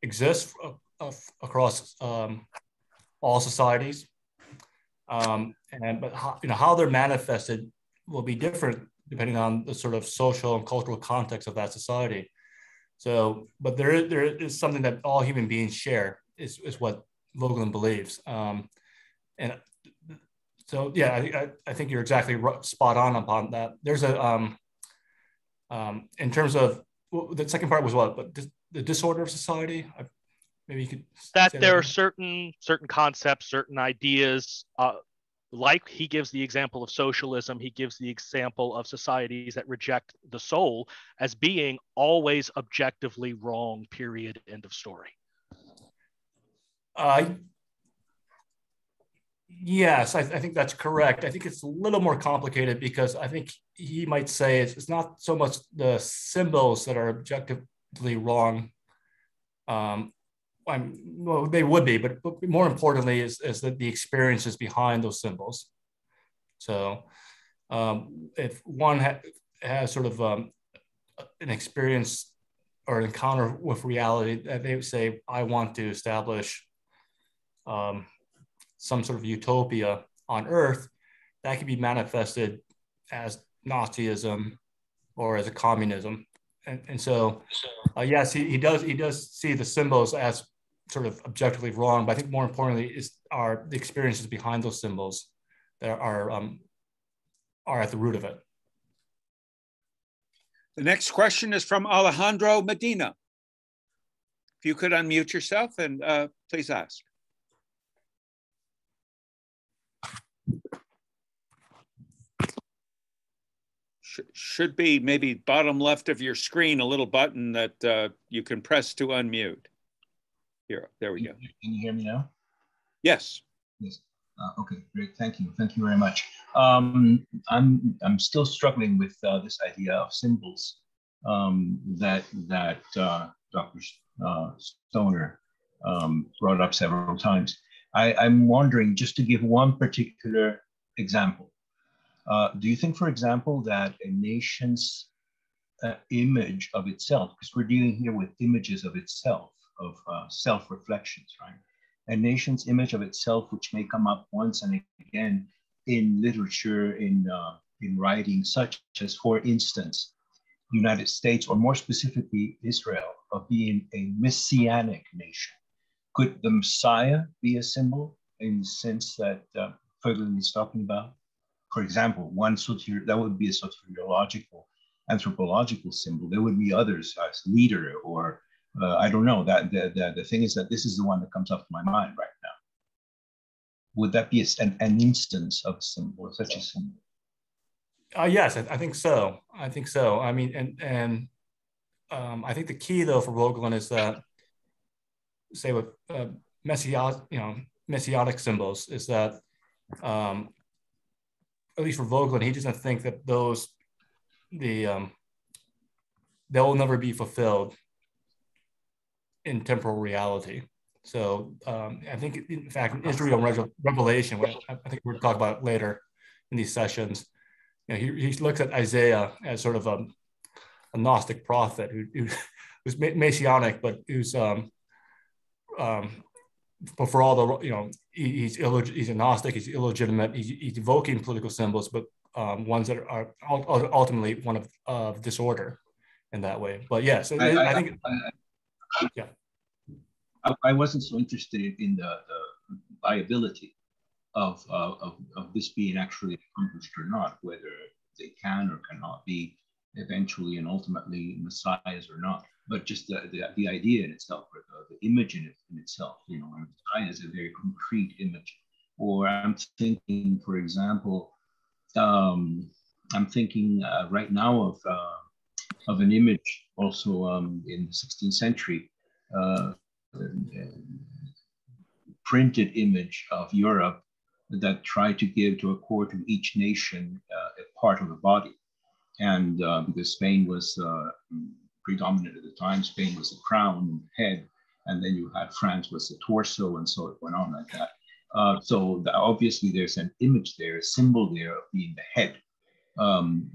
exists uh, across um, all societies, um, and but how, you know how they're manifested will be different depending on the sort of social and cultural context of that society. So, but there, there is something that all human beings share is, is what Logan believes. Um, and so, yeah, I, I, think you're exactly spot on upon that. There's a, um, um, in terms of well, the second part was what, but the disorder of society. I, maybe you could that there that are certain certain concepts, certain ideas, uh, like he gives the example of socialism, he gives the example of societies that reject the soul as being always objectively wrong, period, end of story. Uh, yes, I, I think that's correct. I think it's a little more complicated because I think he might say it's, it's not so much the symbols that are objectively wrong um, I'm, well, they would be, but, but more importantly is, is that the experiences behind those symbols. So um, if one ha has sort of um, an experience or an encounter with reality, that they would say, I want to establish um, some sort of utopia on earth that could be manifested as Nazism or as a communism. And, and so, uh, yes, he, he does he does see the symbols as sort of objectively wrong, but I think more importantly is are the experiences behind those symbols that are um, are at the root of it. The next question is from Alejandro Medina. If you could unmute yourself and uh, please ask. Should be maybe bottom left of your screen, a little button that uh, you can press to unmute. Here, there we go. Can you hear me now? Yes. Yes. Uh, okay, great. Thank you. Thank you very much. Um, I'm I'm still struggling with uh, this idea of symbols um, that that uh, Dr. Uh, Stoner um, brought up several times. I, I'm wondering, just to give one particular example, uh, do you think, for example, that a nation's uh, image of itself, because we're dealing here with images of itself, of uh, self-reflections, right? A nation's image of itself, which may come up once and again in literature, in uh, in writing, such as, for instance, United States, or more specifically Israel, of being a messianic nation. Could the Messiah be a symbol in the sense that uh, is talking about? For example, one soter- that would be a soteriological, anthropological symbol. There would be others as leader, or uh, I don't know. That the, the, the thing is that this is the one that comes up to my mind right now. Would that be an, an instance of symbol, such a symbol? Uh, yes, I, I, think so. I think so. I mean, and and um, I think the key though for Voegelin is that, say with uh, messianic, you know, messianic symbols, is that um, at least for Voegelin, he doesn't think that those the um, they will never be fulfilled in temporal reality. So um, I think, in fact, in Israel Revelation, I think we're going talk about later in these sessions you know, he, he looks at Isaiah as sort of a, a Gnostic prophet who, who who's messianic, but who's um, um, but for all the you know he, he's illeg- he's a Gnostic, he's illegitimate, he's, he's evoking political symbols, but um, ones that are ultimately one of uh, disorder in that way. But yes, I, I, I think I, yeah. I, wasn't so interested in the, the viability of, uh, of, of this being actually accomplished or not, whether they can or cannot be eventually and ultimately messiahs or not. But just the, the, the idea in itself, or the, the image in, it, in itself, you know, Messiah is a very concrete image. Or I'm thinking, for example, um, I'm thinking uh, right now of, uh, of an image also um, in the 16th century, uh, printed image of Europe that tried to give to accord to each nation uh, a part of the body. And uh, because Spain was uh, predominant at the time, Spain was the crown, and head, and then you had France was the torso, and so it went on like that. Uh, so the, obviously there's an image there, a symbol there of being the head. Um,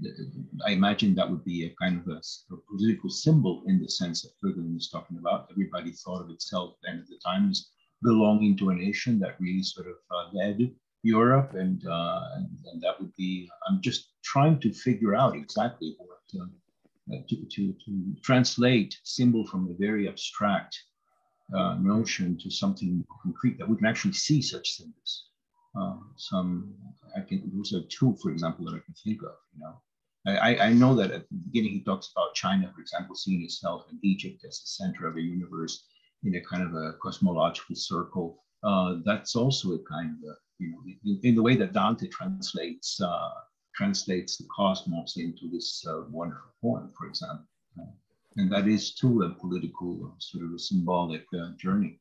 I imagine that would be a kind of a, a political symbol in the sense that Voegelin is talking about. Everybody thought of itself then at the time as belonging to a nation that really sort of uh, led Europe, and, uh, and, and that would be. I'm just trying to figure out exactly what uh, to, to to translate symbol from a very abstract uh, notion to something concrete that we can actually see such symbols. Um, some I can those are two, for example, that I can think of. You know, I, I know that at the beginning he talks about China, for example, seeing itself in Egypt as the center of the universe in a kind of a cosmological circle. Uh, that's also a kind of a you know, in, in, the way that Dante translates uh, translates the cosmos into this uh, wonderful poem, for example. Uh, and that is too a political, uh, sort of a symbolic uh, journey.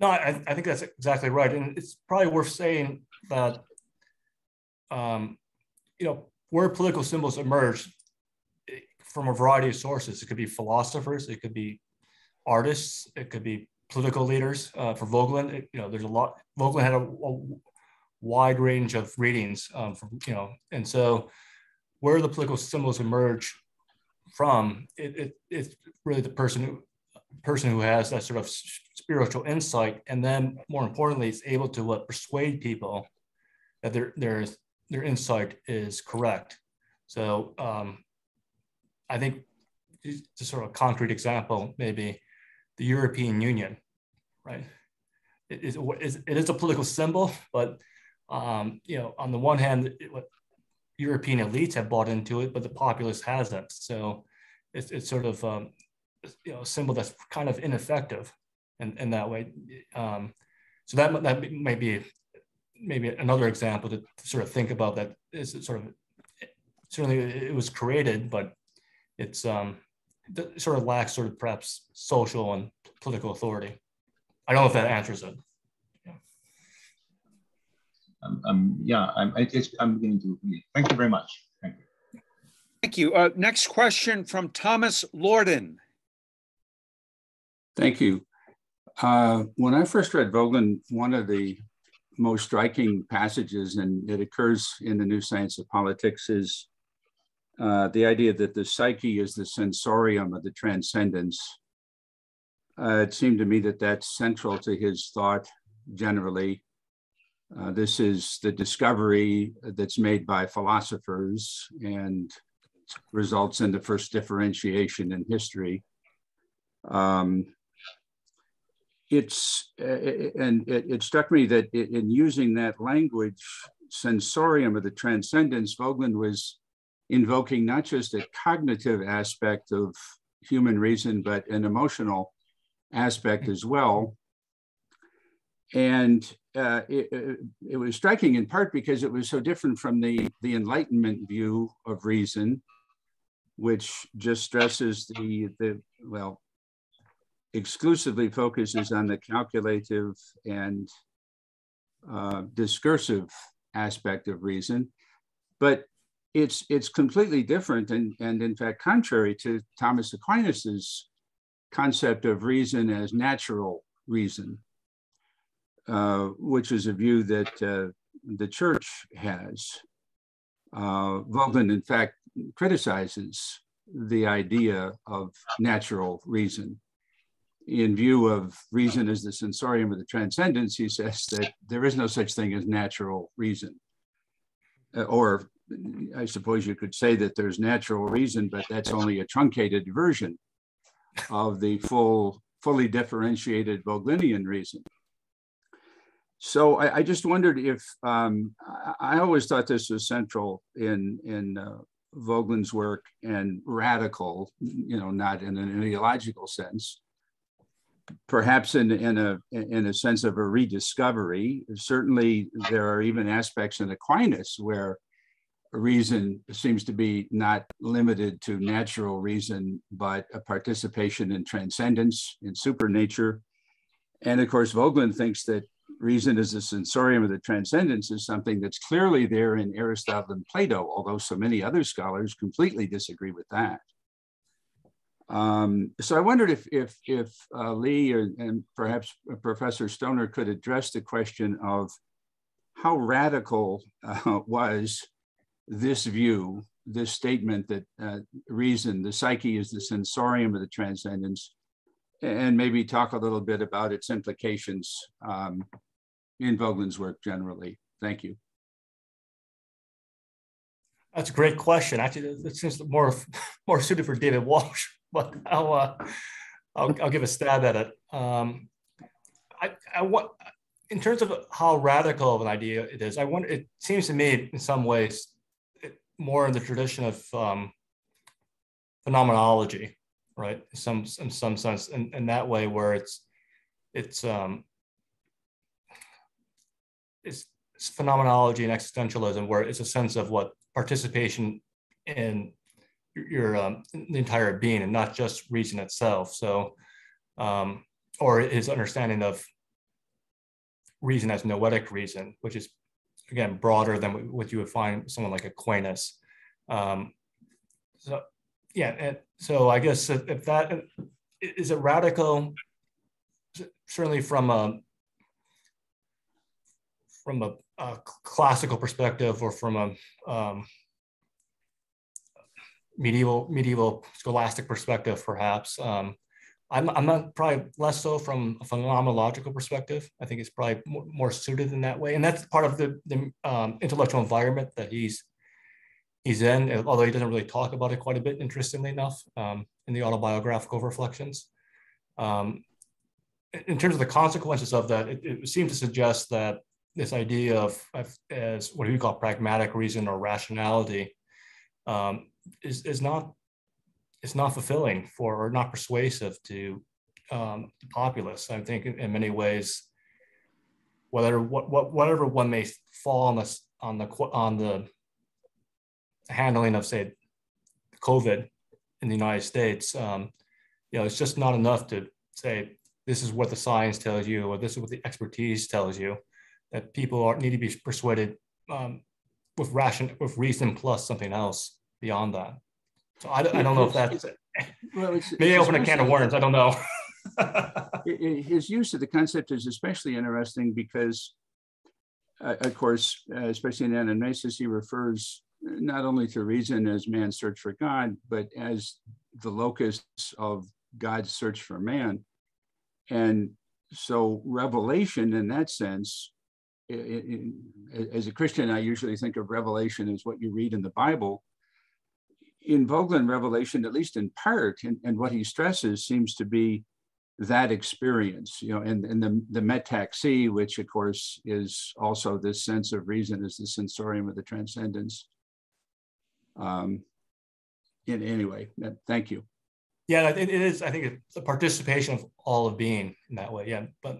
No, I, I, think that's exactly right. And it's probably worth saying that, um, you know, where political symbols emerge from a variety of sources. It could be philosophers, it could be artists, it could be political leaders. Uh, for Voegelin, it, you know, there's a lot. Voegelin had a, a wide range of readings, um, from, you know, and so where the political symbols emerge from, it, it, it's really the person who person who has that sort of spiritual insight, and then more importantly, is able to what persuade people that their their their insight is correct. So um, I think just sort of a concrete example, maybe the European Union, right? It is, it is a political symbol, but um, you know, on the one hand, it, European elites have bought into it, but the populace hasn't. So it's, it's sort of um, you know a symbol that's kind of ineffective in, in that way. Um, so that that might be maybe another example to sort of think about that is sort of certainly it was created, but it's um, sort of lacks sort of perhaps social and political authority. I don't know if that answers it. Yeah. Um, um, yeah, I'm, I'm beginning to agree. Thank you very much. Thank you. Thank you. Uh, next question from Thomas Lorden. Thank you. Uh, when I first read Voegelin, one of the most striking passages, and it occurs in the New Science of Politics, is uh, the idea that the psyche is the sensorium of the transcendence. Uh, it seemed to me that that's central to his thought generally. Uh, this is the discovery that's made by philosophers and results in the first differentiation in history. Um, it's uh, and it, it, struck me that in using that language sensorium of the transcendence Voegelin was invoking not just a cognitive aspect of human reason but an emotional aspect as well. And uh, it, it, was striking in part because it was so different from the the enlightenment view of reason which just stresses the the well exclusively focuses on the calculative and uh, discursive aspect of reason, but it's it's completely different and, and in fact contrary to Thomas Aquinas's concept of reason as natural reason, uh, which is a view that uh, the church has. Uh, in fact, criticizes the idea of natural reason in view of reason as the sensorium of the transcendence, he says that there is no such thing as natural reason. Uh, or I suppose you could say that there's natural reason, but that's only a truncated version of the full, fully differentiated Voegelinian reason. So I, I just wondered if um, I, I, always thought this was central in in uh, Voegelin's work and radical, you know, not in an ideological sense perhaps in, in, a, in a sense of a rediscovery. Certainly, there are even aspects in Aquinas where reason seems to be not limited to natural reason, but a participation in transcendence, in supernature. And of course, Voegelin thinks that reason is a sensorium of the transcendence is something that's clearly there in Aristotle and Plato, although so many other scholars completely disagree with that. Um, so I wondered if if if uh, Lee or, and perhaps Professor Stoner could address the question of how radical uh, was this view, this statement that uh, reason, the psyche is the sensorium of the transcendence, and maybe talk a little bit about its implications um, in Voegelin's work generally. Thank you. That's a great question. Actually, it seems more [laughs] more suited for David Walsh [laughs] but I'll, uh, I'll, I'll give a stab at it. Um, I, I want, in terms of how radical of an idea it is, I wonder, it seems to me in some ways more in the tradition of um, phenomenology, right? In some, in some sense, in, in that way where it's, it's, um, it's, it's phenomenology and existentialism, where it's a sense of what participation in your um, the entire being and not just reason itself. So, um, or his understanding of reason as noetic reason, which is again broader than what you would find someone like Aquinas. Um, so, yeah, and so I guess if that is a radical, certainly from a from a, a classical perspective or from a um, medieval medieval scholastic perspective, perhaps. Um, I'm, I'm not probably less so from a phenomenological perspective. I think it's probably more, more suited in that way, and that's part of the, the um, intellectual environment that he's he's in. Although he doesn't really talk about it quite a bit, interestingly enough, um, in the autobiographical reflections. Um, in terms of the consequences of that, it, it seemed to suggest that this idea of, of as what we call pragmatic reason or rationality um, is, is not is not fulfilling for or not persuasive to um, the populace. I think in, in many ways, whether what, what whatever one may fall on the on the on the handling of say COVID in the United States, um, you know, it's just not enough to say this is what the science tells you or this is what the expertise tells you. That people are, need to be persuaded um, with ration with reason plus something else beyond that. So I, I don't know if that's well, it's, maybe it's open a can of worms. I don't know. [laughs] his use of the concept is especially interesting because, uh, of course, uh, especially in Anamnesis, he refers not only to reason as man's search for God, but as the locus of God's search for man. And so, revelation in that sense, as a Christian, I usually think of revelation as what you read in the Bible. In Voegelin, revelation, at least in part, and, and what he stresses seems to be that experience, you know, and, and the, the metaxy, which of course is also this sense of reason as the sensorium of the transcendence. Um, in anyway, thank you. Yeah, it, it is. I think it's a participation of all of being in that way. Yeah, but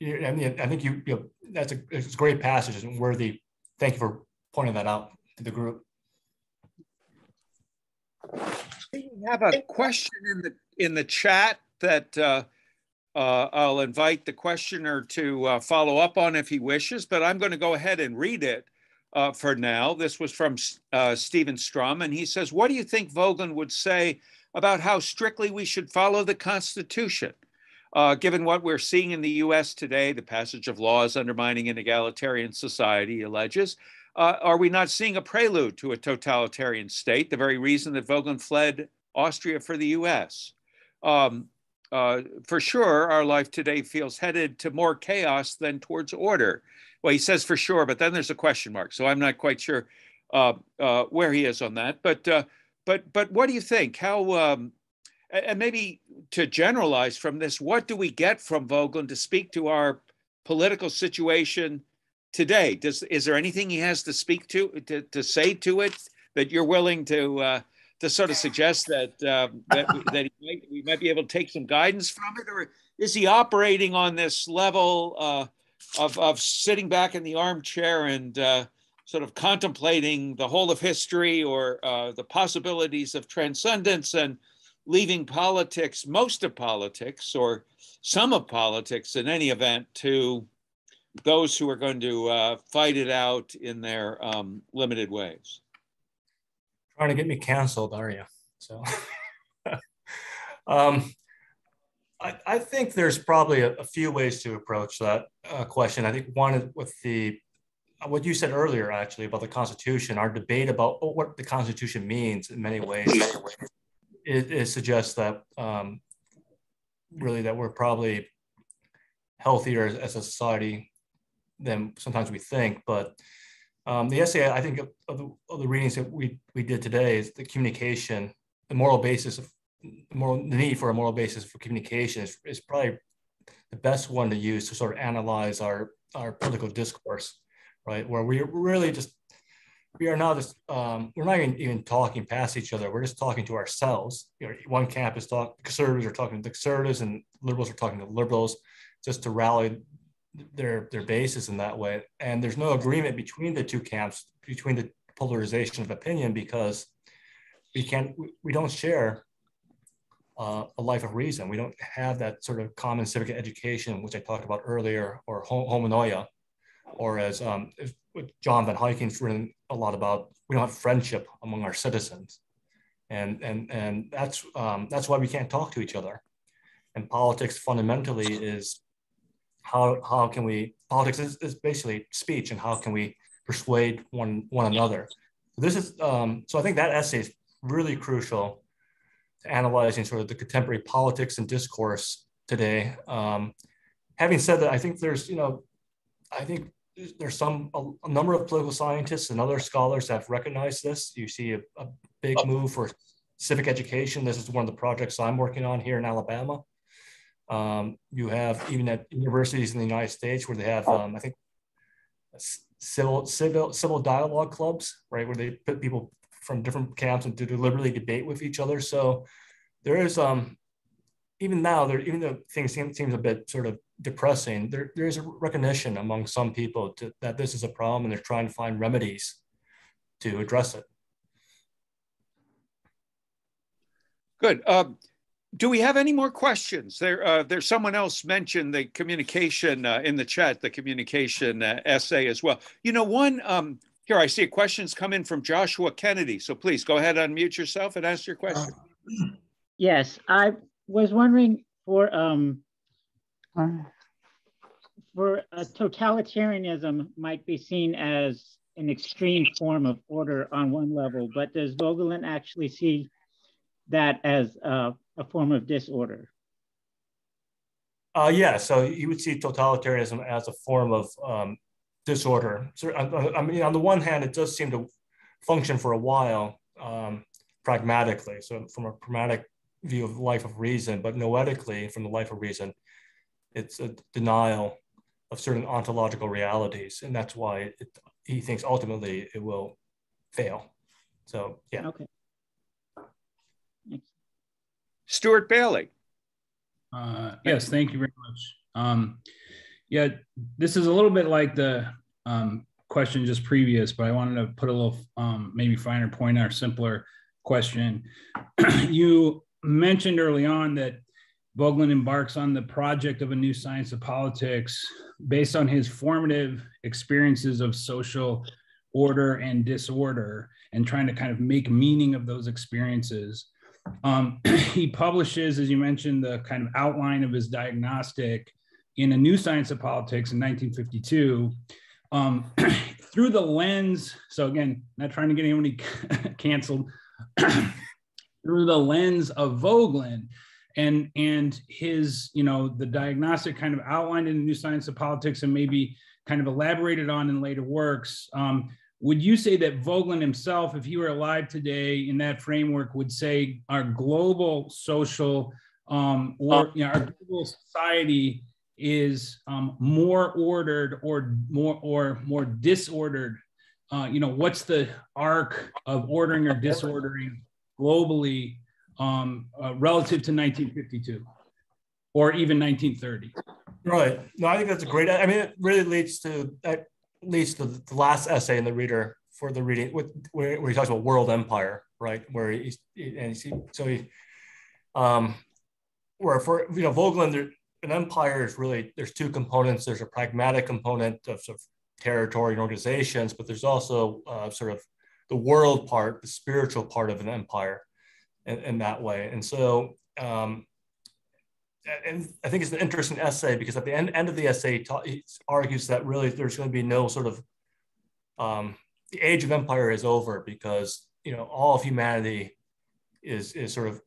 I mean, I think you, you know, that's a, it's a great passage and worthy. Thank you for pointing that out to the group. We have a question in the in the chat that uh, uh, I'll invite the questioner to uh, follow up on if he wishes, but I'm going to go ahead and read it uh, for now. This was from uh, Stephen Strum, and he says, What do you think Voegelin would say about how strictly we should follow the Constitution? Uh, given what we're seeing in the US today, the passage of laws undermining an egalitarian society, alleges, uh, are we not seeing a prelude to a totalitarian state, the very reason that Voegelin fled Austria for the US? Um, uh, for sure, our life today feels headed to more chaos than towards order. Well, he says for sure, but then there's a question mark. So I'm not quite sure uh, uh, where he is on that. But uh, but but what do you think? How um, and maybe to generalize from this, what do we get from Voegelin to speak to our political situation today? Does is there anything he has to speak to to, to say to it that you're willing to uh, to sort of suggest that uh, that, that might, we might be able to take some guidance from it, or is he operating on this level uh, of of sitting back in the armchair and uh, sort of contemplating the whole of history or uh, the possibilities of transcendence and leaving politics, most of politics, or some of politics in any event, to those who are going to uh, fight it out in their um, limited ways. Trying to get me canceled, are you? So, [laughs] um, I, I, think there's probably a, a, few ways to approach that uh, question. I think one is with the what you said earlier, actually, about the Constitution, our debate about what the Constitution means in many ways it, it suggests that um, really that we're probably healthier as, a society than sometimes we think. But um, the essay, I think, of, the, of, the, readings that we, we did today is the communication, the moral basis of moral, the need for a moral basis for communication is, is probably the best one to use to sort of analyze our, our political discourse, right? Where we really just we are now just um, we're not even, even talking past each other. We're just talking to ourselves. You know, one camp is talking conservatives are talking to conservatives, and liberals are talking to liberals, just to rally their their bases in that way. And there's no agreement between the two camps, between the polarization of opinion, because we can't we don't share uh, a life of reason. We don't have that sort of common civic education, which I talked about earlier, or homonoia, or as um, John von Heyking's written a lot about, we don't have friendship among our citizens. And, and, and that's, um, that's why we can't talk to each other. And politics fundamentally is how, how can we, politics is, is basically speech and how can we persuade one, one another. This is, um, so I think that essay is really crucial to analyzing sort of the contemporary politics and discourse today. Um, having said that, I think there's, you know, I think there's some a, a, number of political scientists and other scholars have recognized this. You see a, a big oh. move for civic education. This is one of the projects I'm working on here in Alabama. Um, you have even at universities in the United States where they have, um, I think, civil civil civil dialogue clubs, right, where they put people from different camps and to deliberately debate with each other. So there is um, even now there even though things seem seems a bit sort of depressing, there, there is a recognition among some people to, that this is a problem and they're trying to find remedies to address it. Good. Uh, do we have any more questions? There, uh, there's someone else mentioned the communication uh, in the chat, the communication uh, essay as well. You know, one um, here I see a questions come in from Joshua Kennedy. So please go ahead, and unmute yourself and ask your question. [clears throat] yes, I was wondering for um, for totalitarianism might be seen as an extreme form of order on one level, but does Voegelin actually see that as uh, a form of disorder? Uh, yeah, so you would see totalitarianism as a form of um, disorder. So, I, I, mean, on the one hand, it does seem to function for a while um, pragmatically. So, from a pragmatic view of life of reason, but noetically, from the life of reason, it's a denial of certain ontological realities, and that's why it, he thinks ultimately it will fail. So, yeah. Okay. Stuart Bailey. Uh, yes, thank you very much. Um, yeah, this is a little bit like the um, question just previous, but I wanted to put a little um, maybe finer point or simpler question. [clears throat] you mentioned early on that Voegelin embarks on the project of a new science of politics based on his formative experiences of social order and disorder and trying to kind of make meaning of those experiences. Um, [clears throat] he publishes, as you mentioned, the kind of outline of his diagnostic in a new science of politics in 1952 um, [clears throat] through the lens. So again, not trying to get anybody [laughs] canceled. [clears throat] through the lens of Voegelin and and his you know the diagnostic kind of outlined in the new science of politics and maybe kind of elaborated on in later works um, would you say that Voegelin himself, if he were alive today in that framework, would say our global social um, or you know, our global society is um, more ordered or more or more disordered? Uh, you know, what's the arc of ordering or disordering globally um, uh, relative to 1952 or even 1930? Right. No, I think that's a great. I mean, it really leads to that leads to the last essay in the reader for the reading with where, where he talks about world empire, right? Where he's and he, so he, um, where for you know Voegelin, there, an empire is really there's two components. There's a pragmatic component of sort of territory and organizations, but there's also uh, sort of the world part, the spiritual part of an empire, in, in that way. And so um, and I think it's an interesting essay because at the end, end of the essay, he argues that really there's going to be no sort of um, the age of empire is over because you know all of humanity is is sort of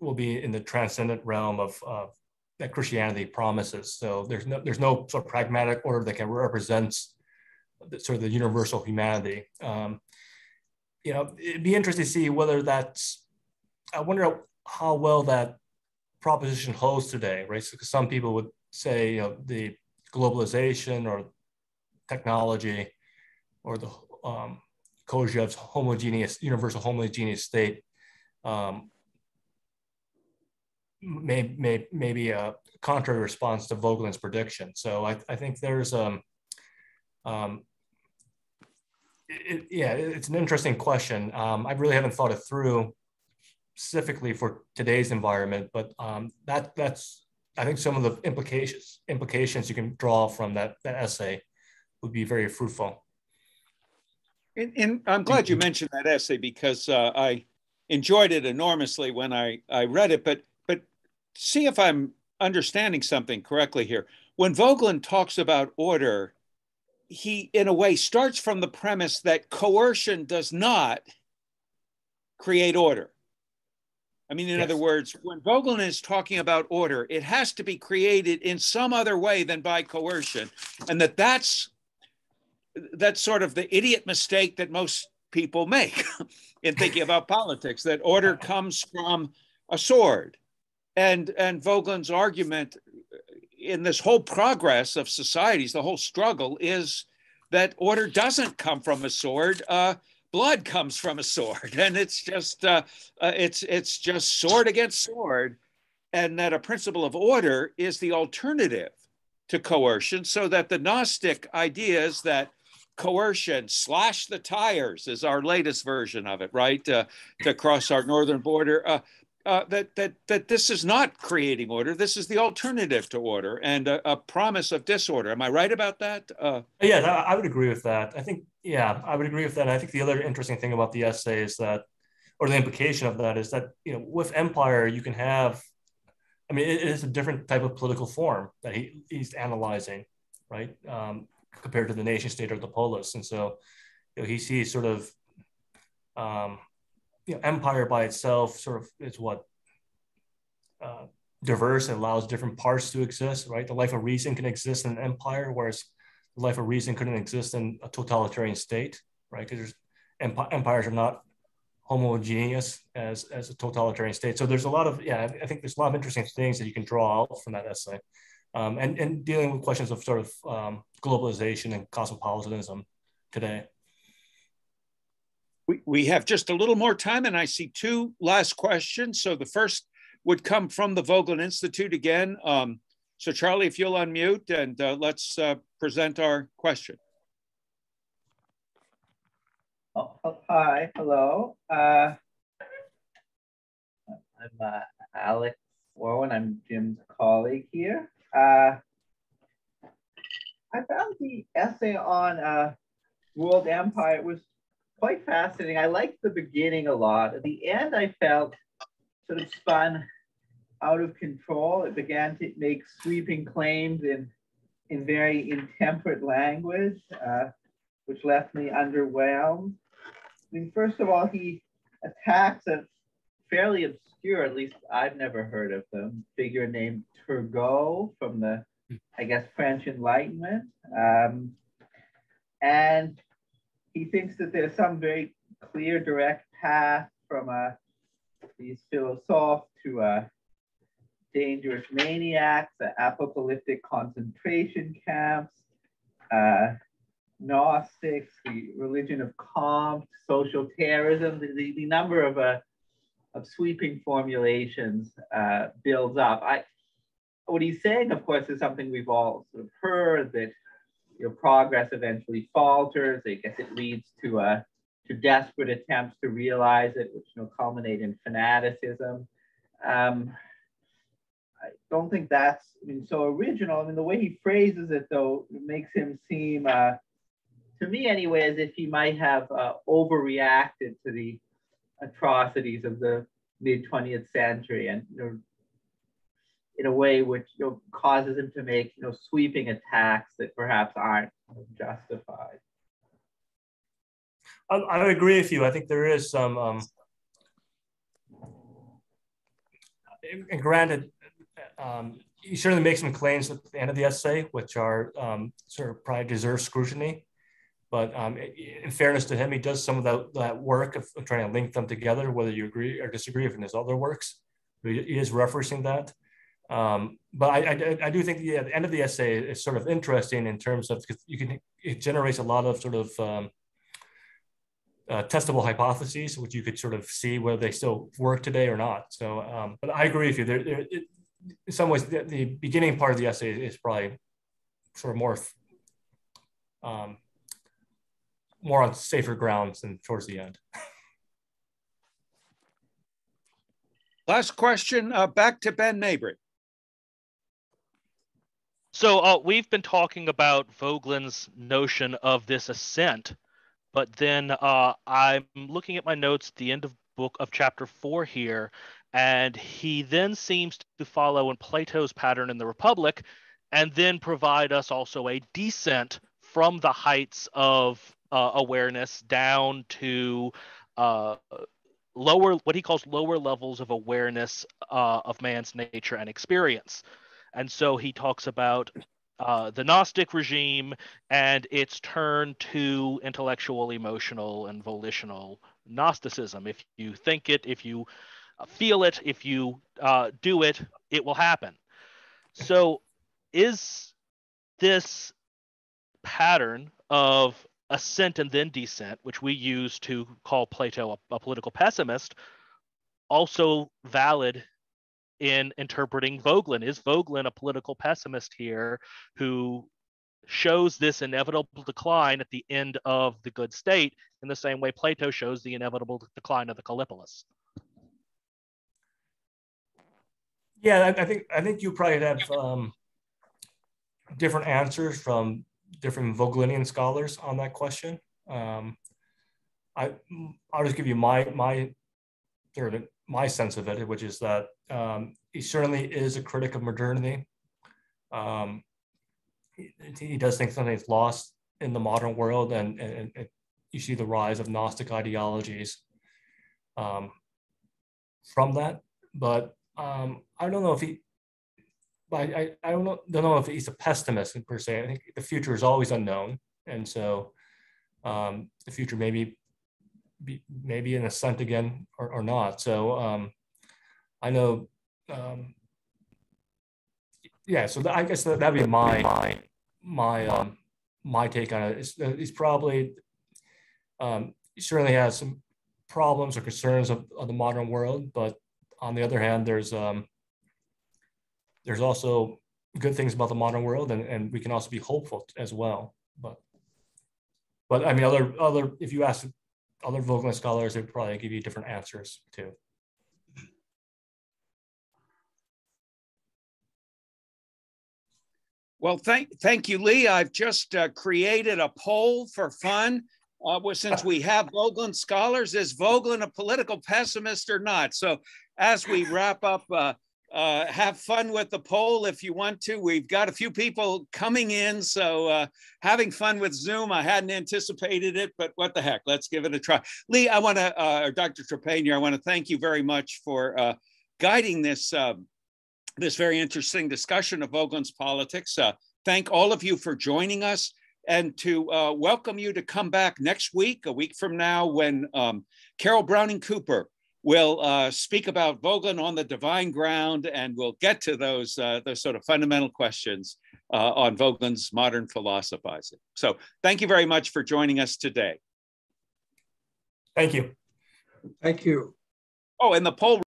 will be in the transcendent realm of uh, that Christianity promises. So there's no there's no sort of pragmatic order that can represent the, sort of the universal humanity. Um, you know, it'd be interesting to see whether that's. I wonder how well that proposition holds today, right? So some people would say you know, the globalization or technology or the um, Kojève's homogeneous, universal homogeneous state um, may, may, may be a contrary response to Voegelin's prediction. So I, I think there's, um, um, it, yeah, it's an interesting question. Um, I really haven't thought it through specifically for today's environment, but um, that that's I think some of the implications implications you can draw from that that essay would be very fruitful. And, and I'm glad you mentioned that essay because uh, I enjoyed it enormously when I I read it. But but see if I'm understanding something correctly here. When Voegelin talks about order, he in a way starts from the premise that coercion does not create order I mean, in yes. other words, when Voegelin is talking about order, it has to be created in some other way than by coercion, and that that's that's sort of the idiot mistake that most people make [laughs] in thinking about politics. That order comes from a sword, and and Voegelin's argument in this whole progress of societies, the whole struggle is that order doesn't come from a sword. Uh, blood comes from a sword [laughs] and it's just uh, uh, it's it's just sword against sword and that a principle of order is the alternative to coercion so that the gnostic idea is that coercion slash the tires is our latest version of it right? Uh, to cross our northern border uh, that that that this is not creating order. This is the alternative to order and a, a promise of disorder. Am I right about that? Uh, yeah, I would agree with that. I think yeah, I would agree with that. I think the other interesting thing about the essay is that, or the implication of that is that you know with empire you can have I mean, it is a different type of political form that he, he's analyzing, right? Um, compared to the nation state or the polis. And so you know, he sees sort of um, you know, empire by itself sort of is what uh, diverse and allows different parts to exist, right? The life of reason can exist in an empire, whereas the life of reason couldn't exist in a totalitarian state, right? Because emp- empires are not homogeneous as, as a totalitarian state. So there's a lot of, yeah, I think there's a lot of interesting things that you can draw out from that essay. Um, and, and dealing with questions of sort of um, globalization and cosmopolitanism today. We, we have just a little more time, and I see two last questions. So the first would come from the Voegelin Institute again. Um, so Charlie, if you'll unmute and uh, let's uh, present our question. Oh, oh, hi, hello. Uh, I'm uh, Alex Warren. I'm Jim's colleague here. Uh, I found the essay on uh, world empire was quite fascinating. I liked the beginning a lot. At the end, I felt sort of spun out of control. It began to make sweeping claims in in very intemperate language, uh, which left me underwhelmed. I mean, first of all, he attacks a fairly obscure, at least I've never heard of them, figure named Turgot from the, I guess, French Enlightenment. Um, and he thinks that there's some very clear, direct path from uh, these philosophes to uh, dangerous maniacs, uh, apocalyptic concentration camps, uh, Gnostics, the religion of Comte, social terrorism, the, the, the number of, uh, of sweeping formulations uh, builds up. I, what he's saying, of course, is something we've all sort of heard that your progress eventually falters. I guess it leads to a uh, to desperate attempts to realize it, which you know culminate in fanaticism. Um, I don't think that's I mean so original. I mean the way he phrases it though makes him seem uh, to me anyway, as if he might have uh, overreacted to the atrocities of the mid 20th century and you know, in a way which you know, causes him to make you know, sweeping attacks that perhaps aren't justified. I, I agree with you. I think there is some, um, and granted, um, he certainly makes some claims at the end of the essay, which are um, sort of probably deserve scrutiny. But um, in fairness to him, he does some of that, that work of, of, trying to link them together, whether you agree or disagree with his other works. He is referencing that. Um, but I, I, I, do think yeah, the end of the essay is sort of interesting in terms of because you can it generates a lot of sort of um, uh, testable hypotheses, which you could sort of see whether they still work today or not. So, um, but I agree with you. There, there it, in some ways, the, the, beginning part of the essay is probably sort of more um, more on safer grounds than towards the end. Last question, uh, back to Ben Mabry. So uh, we've been talking about Voegelin's notion of this ascent, but then uh, I'm looking at my notes at the end of book of chapter four here, and he then seems to follow in Plato's pattern in the Republic, and then provide us also a descent from the heights of uh, awareness down to uh, lower, what he calls lower levels of awareness uh, of man's nature and experience. And so he talks about uh, the Gnostic regime and its turn to intellectual, emotional, and volitional Gnosticism. If you think it, if you feel it, if you uh, do it, it will happen. So, is this pattern of ascent and then descent, which we use to call Plato a, a political pessimist, also valid in interpreting Voegelin. Is Voegelin a political pessimist here who shows this inevitable decline at the end of the good state in the same way Plato shows the inevitable decline of the Callipolis? Yeah, I, think I think you probably have um, different answers from different Voegelinian scholars on that question. Um, I I'll just give you my my sort of my sense of it, which is that um, he certainly is a critic of modernity. Um, he, he, does think something's lost in the modern world, and, and, and, you see the rise of Gnostic ideologies um, from that. But um, I don't know if he, I, I, don't know, don't know if he's a pessimist per se. I think the future is always unknown, and so um, the future maybe be maybe an ascent again or, or not. So um, I know, um, yeah. So I guess that, that'd be my my my um, my take on it. It's, he's probably um, certainly has some problems or concerns of, of, the modern world, but on the other hand, there's um, there's also good things about the modern world, and, and we can also be hopeful as well. But but I mean, other other if you ask other Voegelin scholars, would probably give you different answers too. Well, thank, thank you, Lee. I've just uh, created a poll for fun. Uh, well, since we have Voegelin scholars, is Voegelin a political pessimist or not? So as we wrap up, uh, uh, have fun with the poll if you want to. We've got a few people coming in, so uh, having fun with Zoom. I hadn't anticipated it, but what the heck? Let's give it a try. Lee, I want to, uh, Dr. Trepanier, I want to thank you very much for uh, guiding this um, this very interesting discussion of Voegelin's politics. Uh, thank all of you for joining us and to uh, welcome you to come back next week, a week from now, when um, Carol Browning Cooper We'll uh, speak about Voegelin on the divine ground, and we'll get to those, uh, those sort of fundamental questions uh, on Voegelin's modern philosophizing. So thank you very much for joining us today. Thank you. Thank you. Oh, and the poll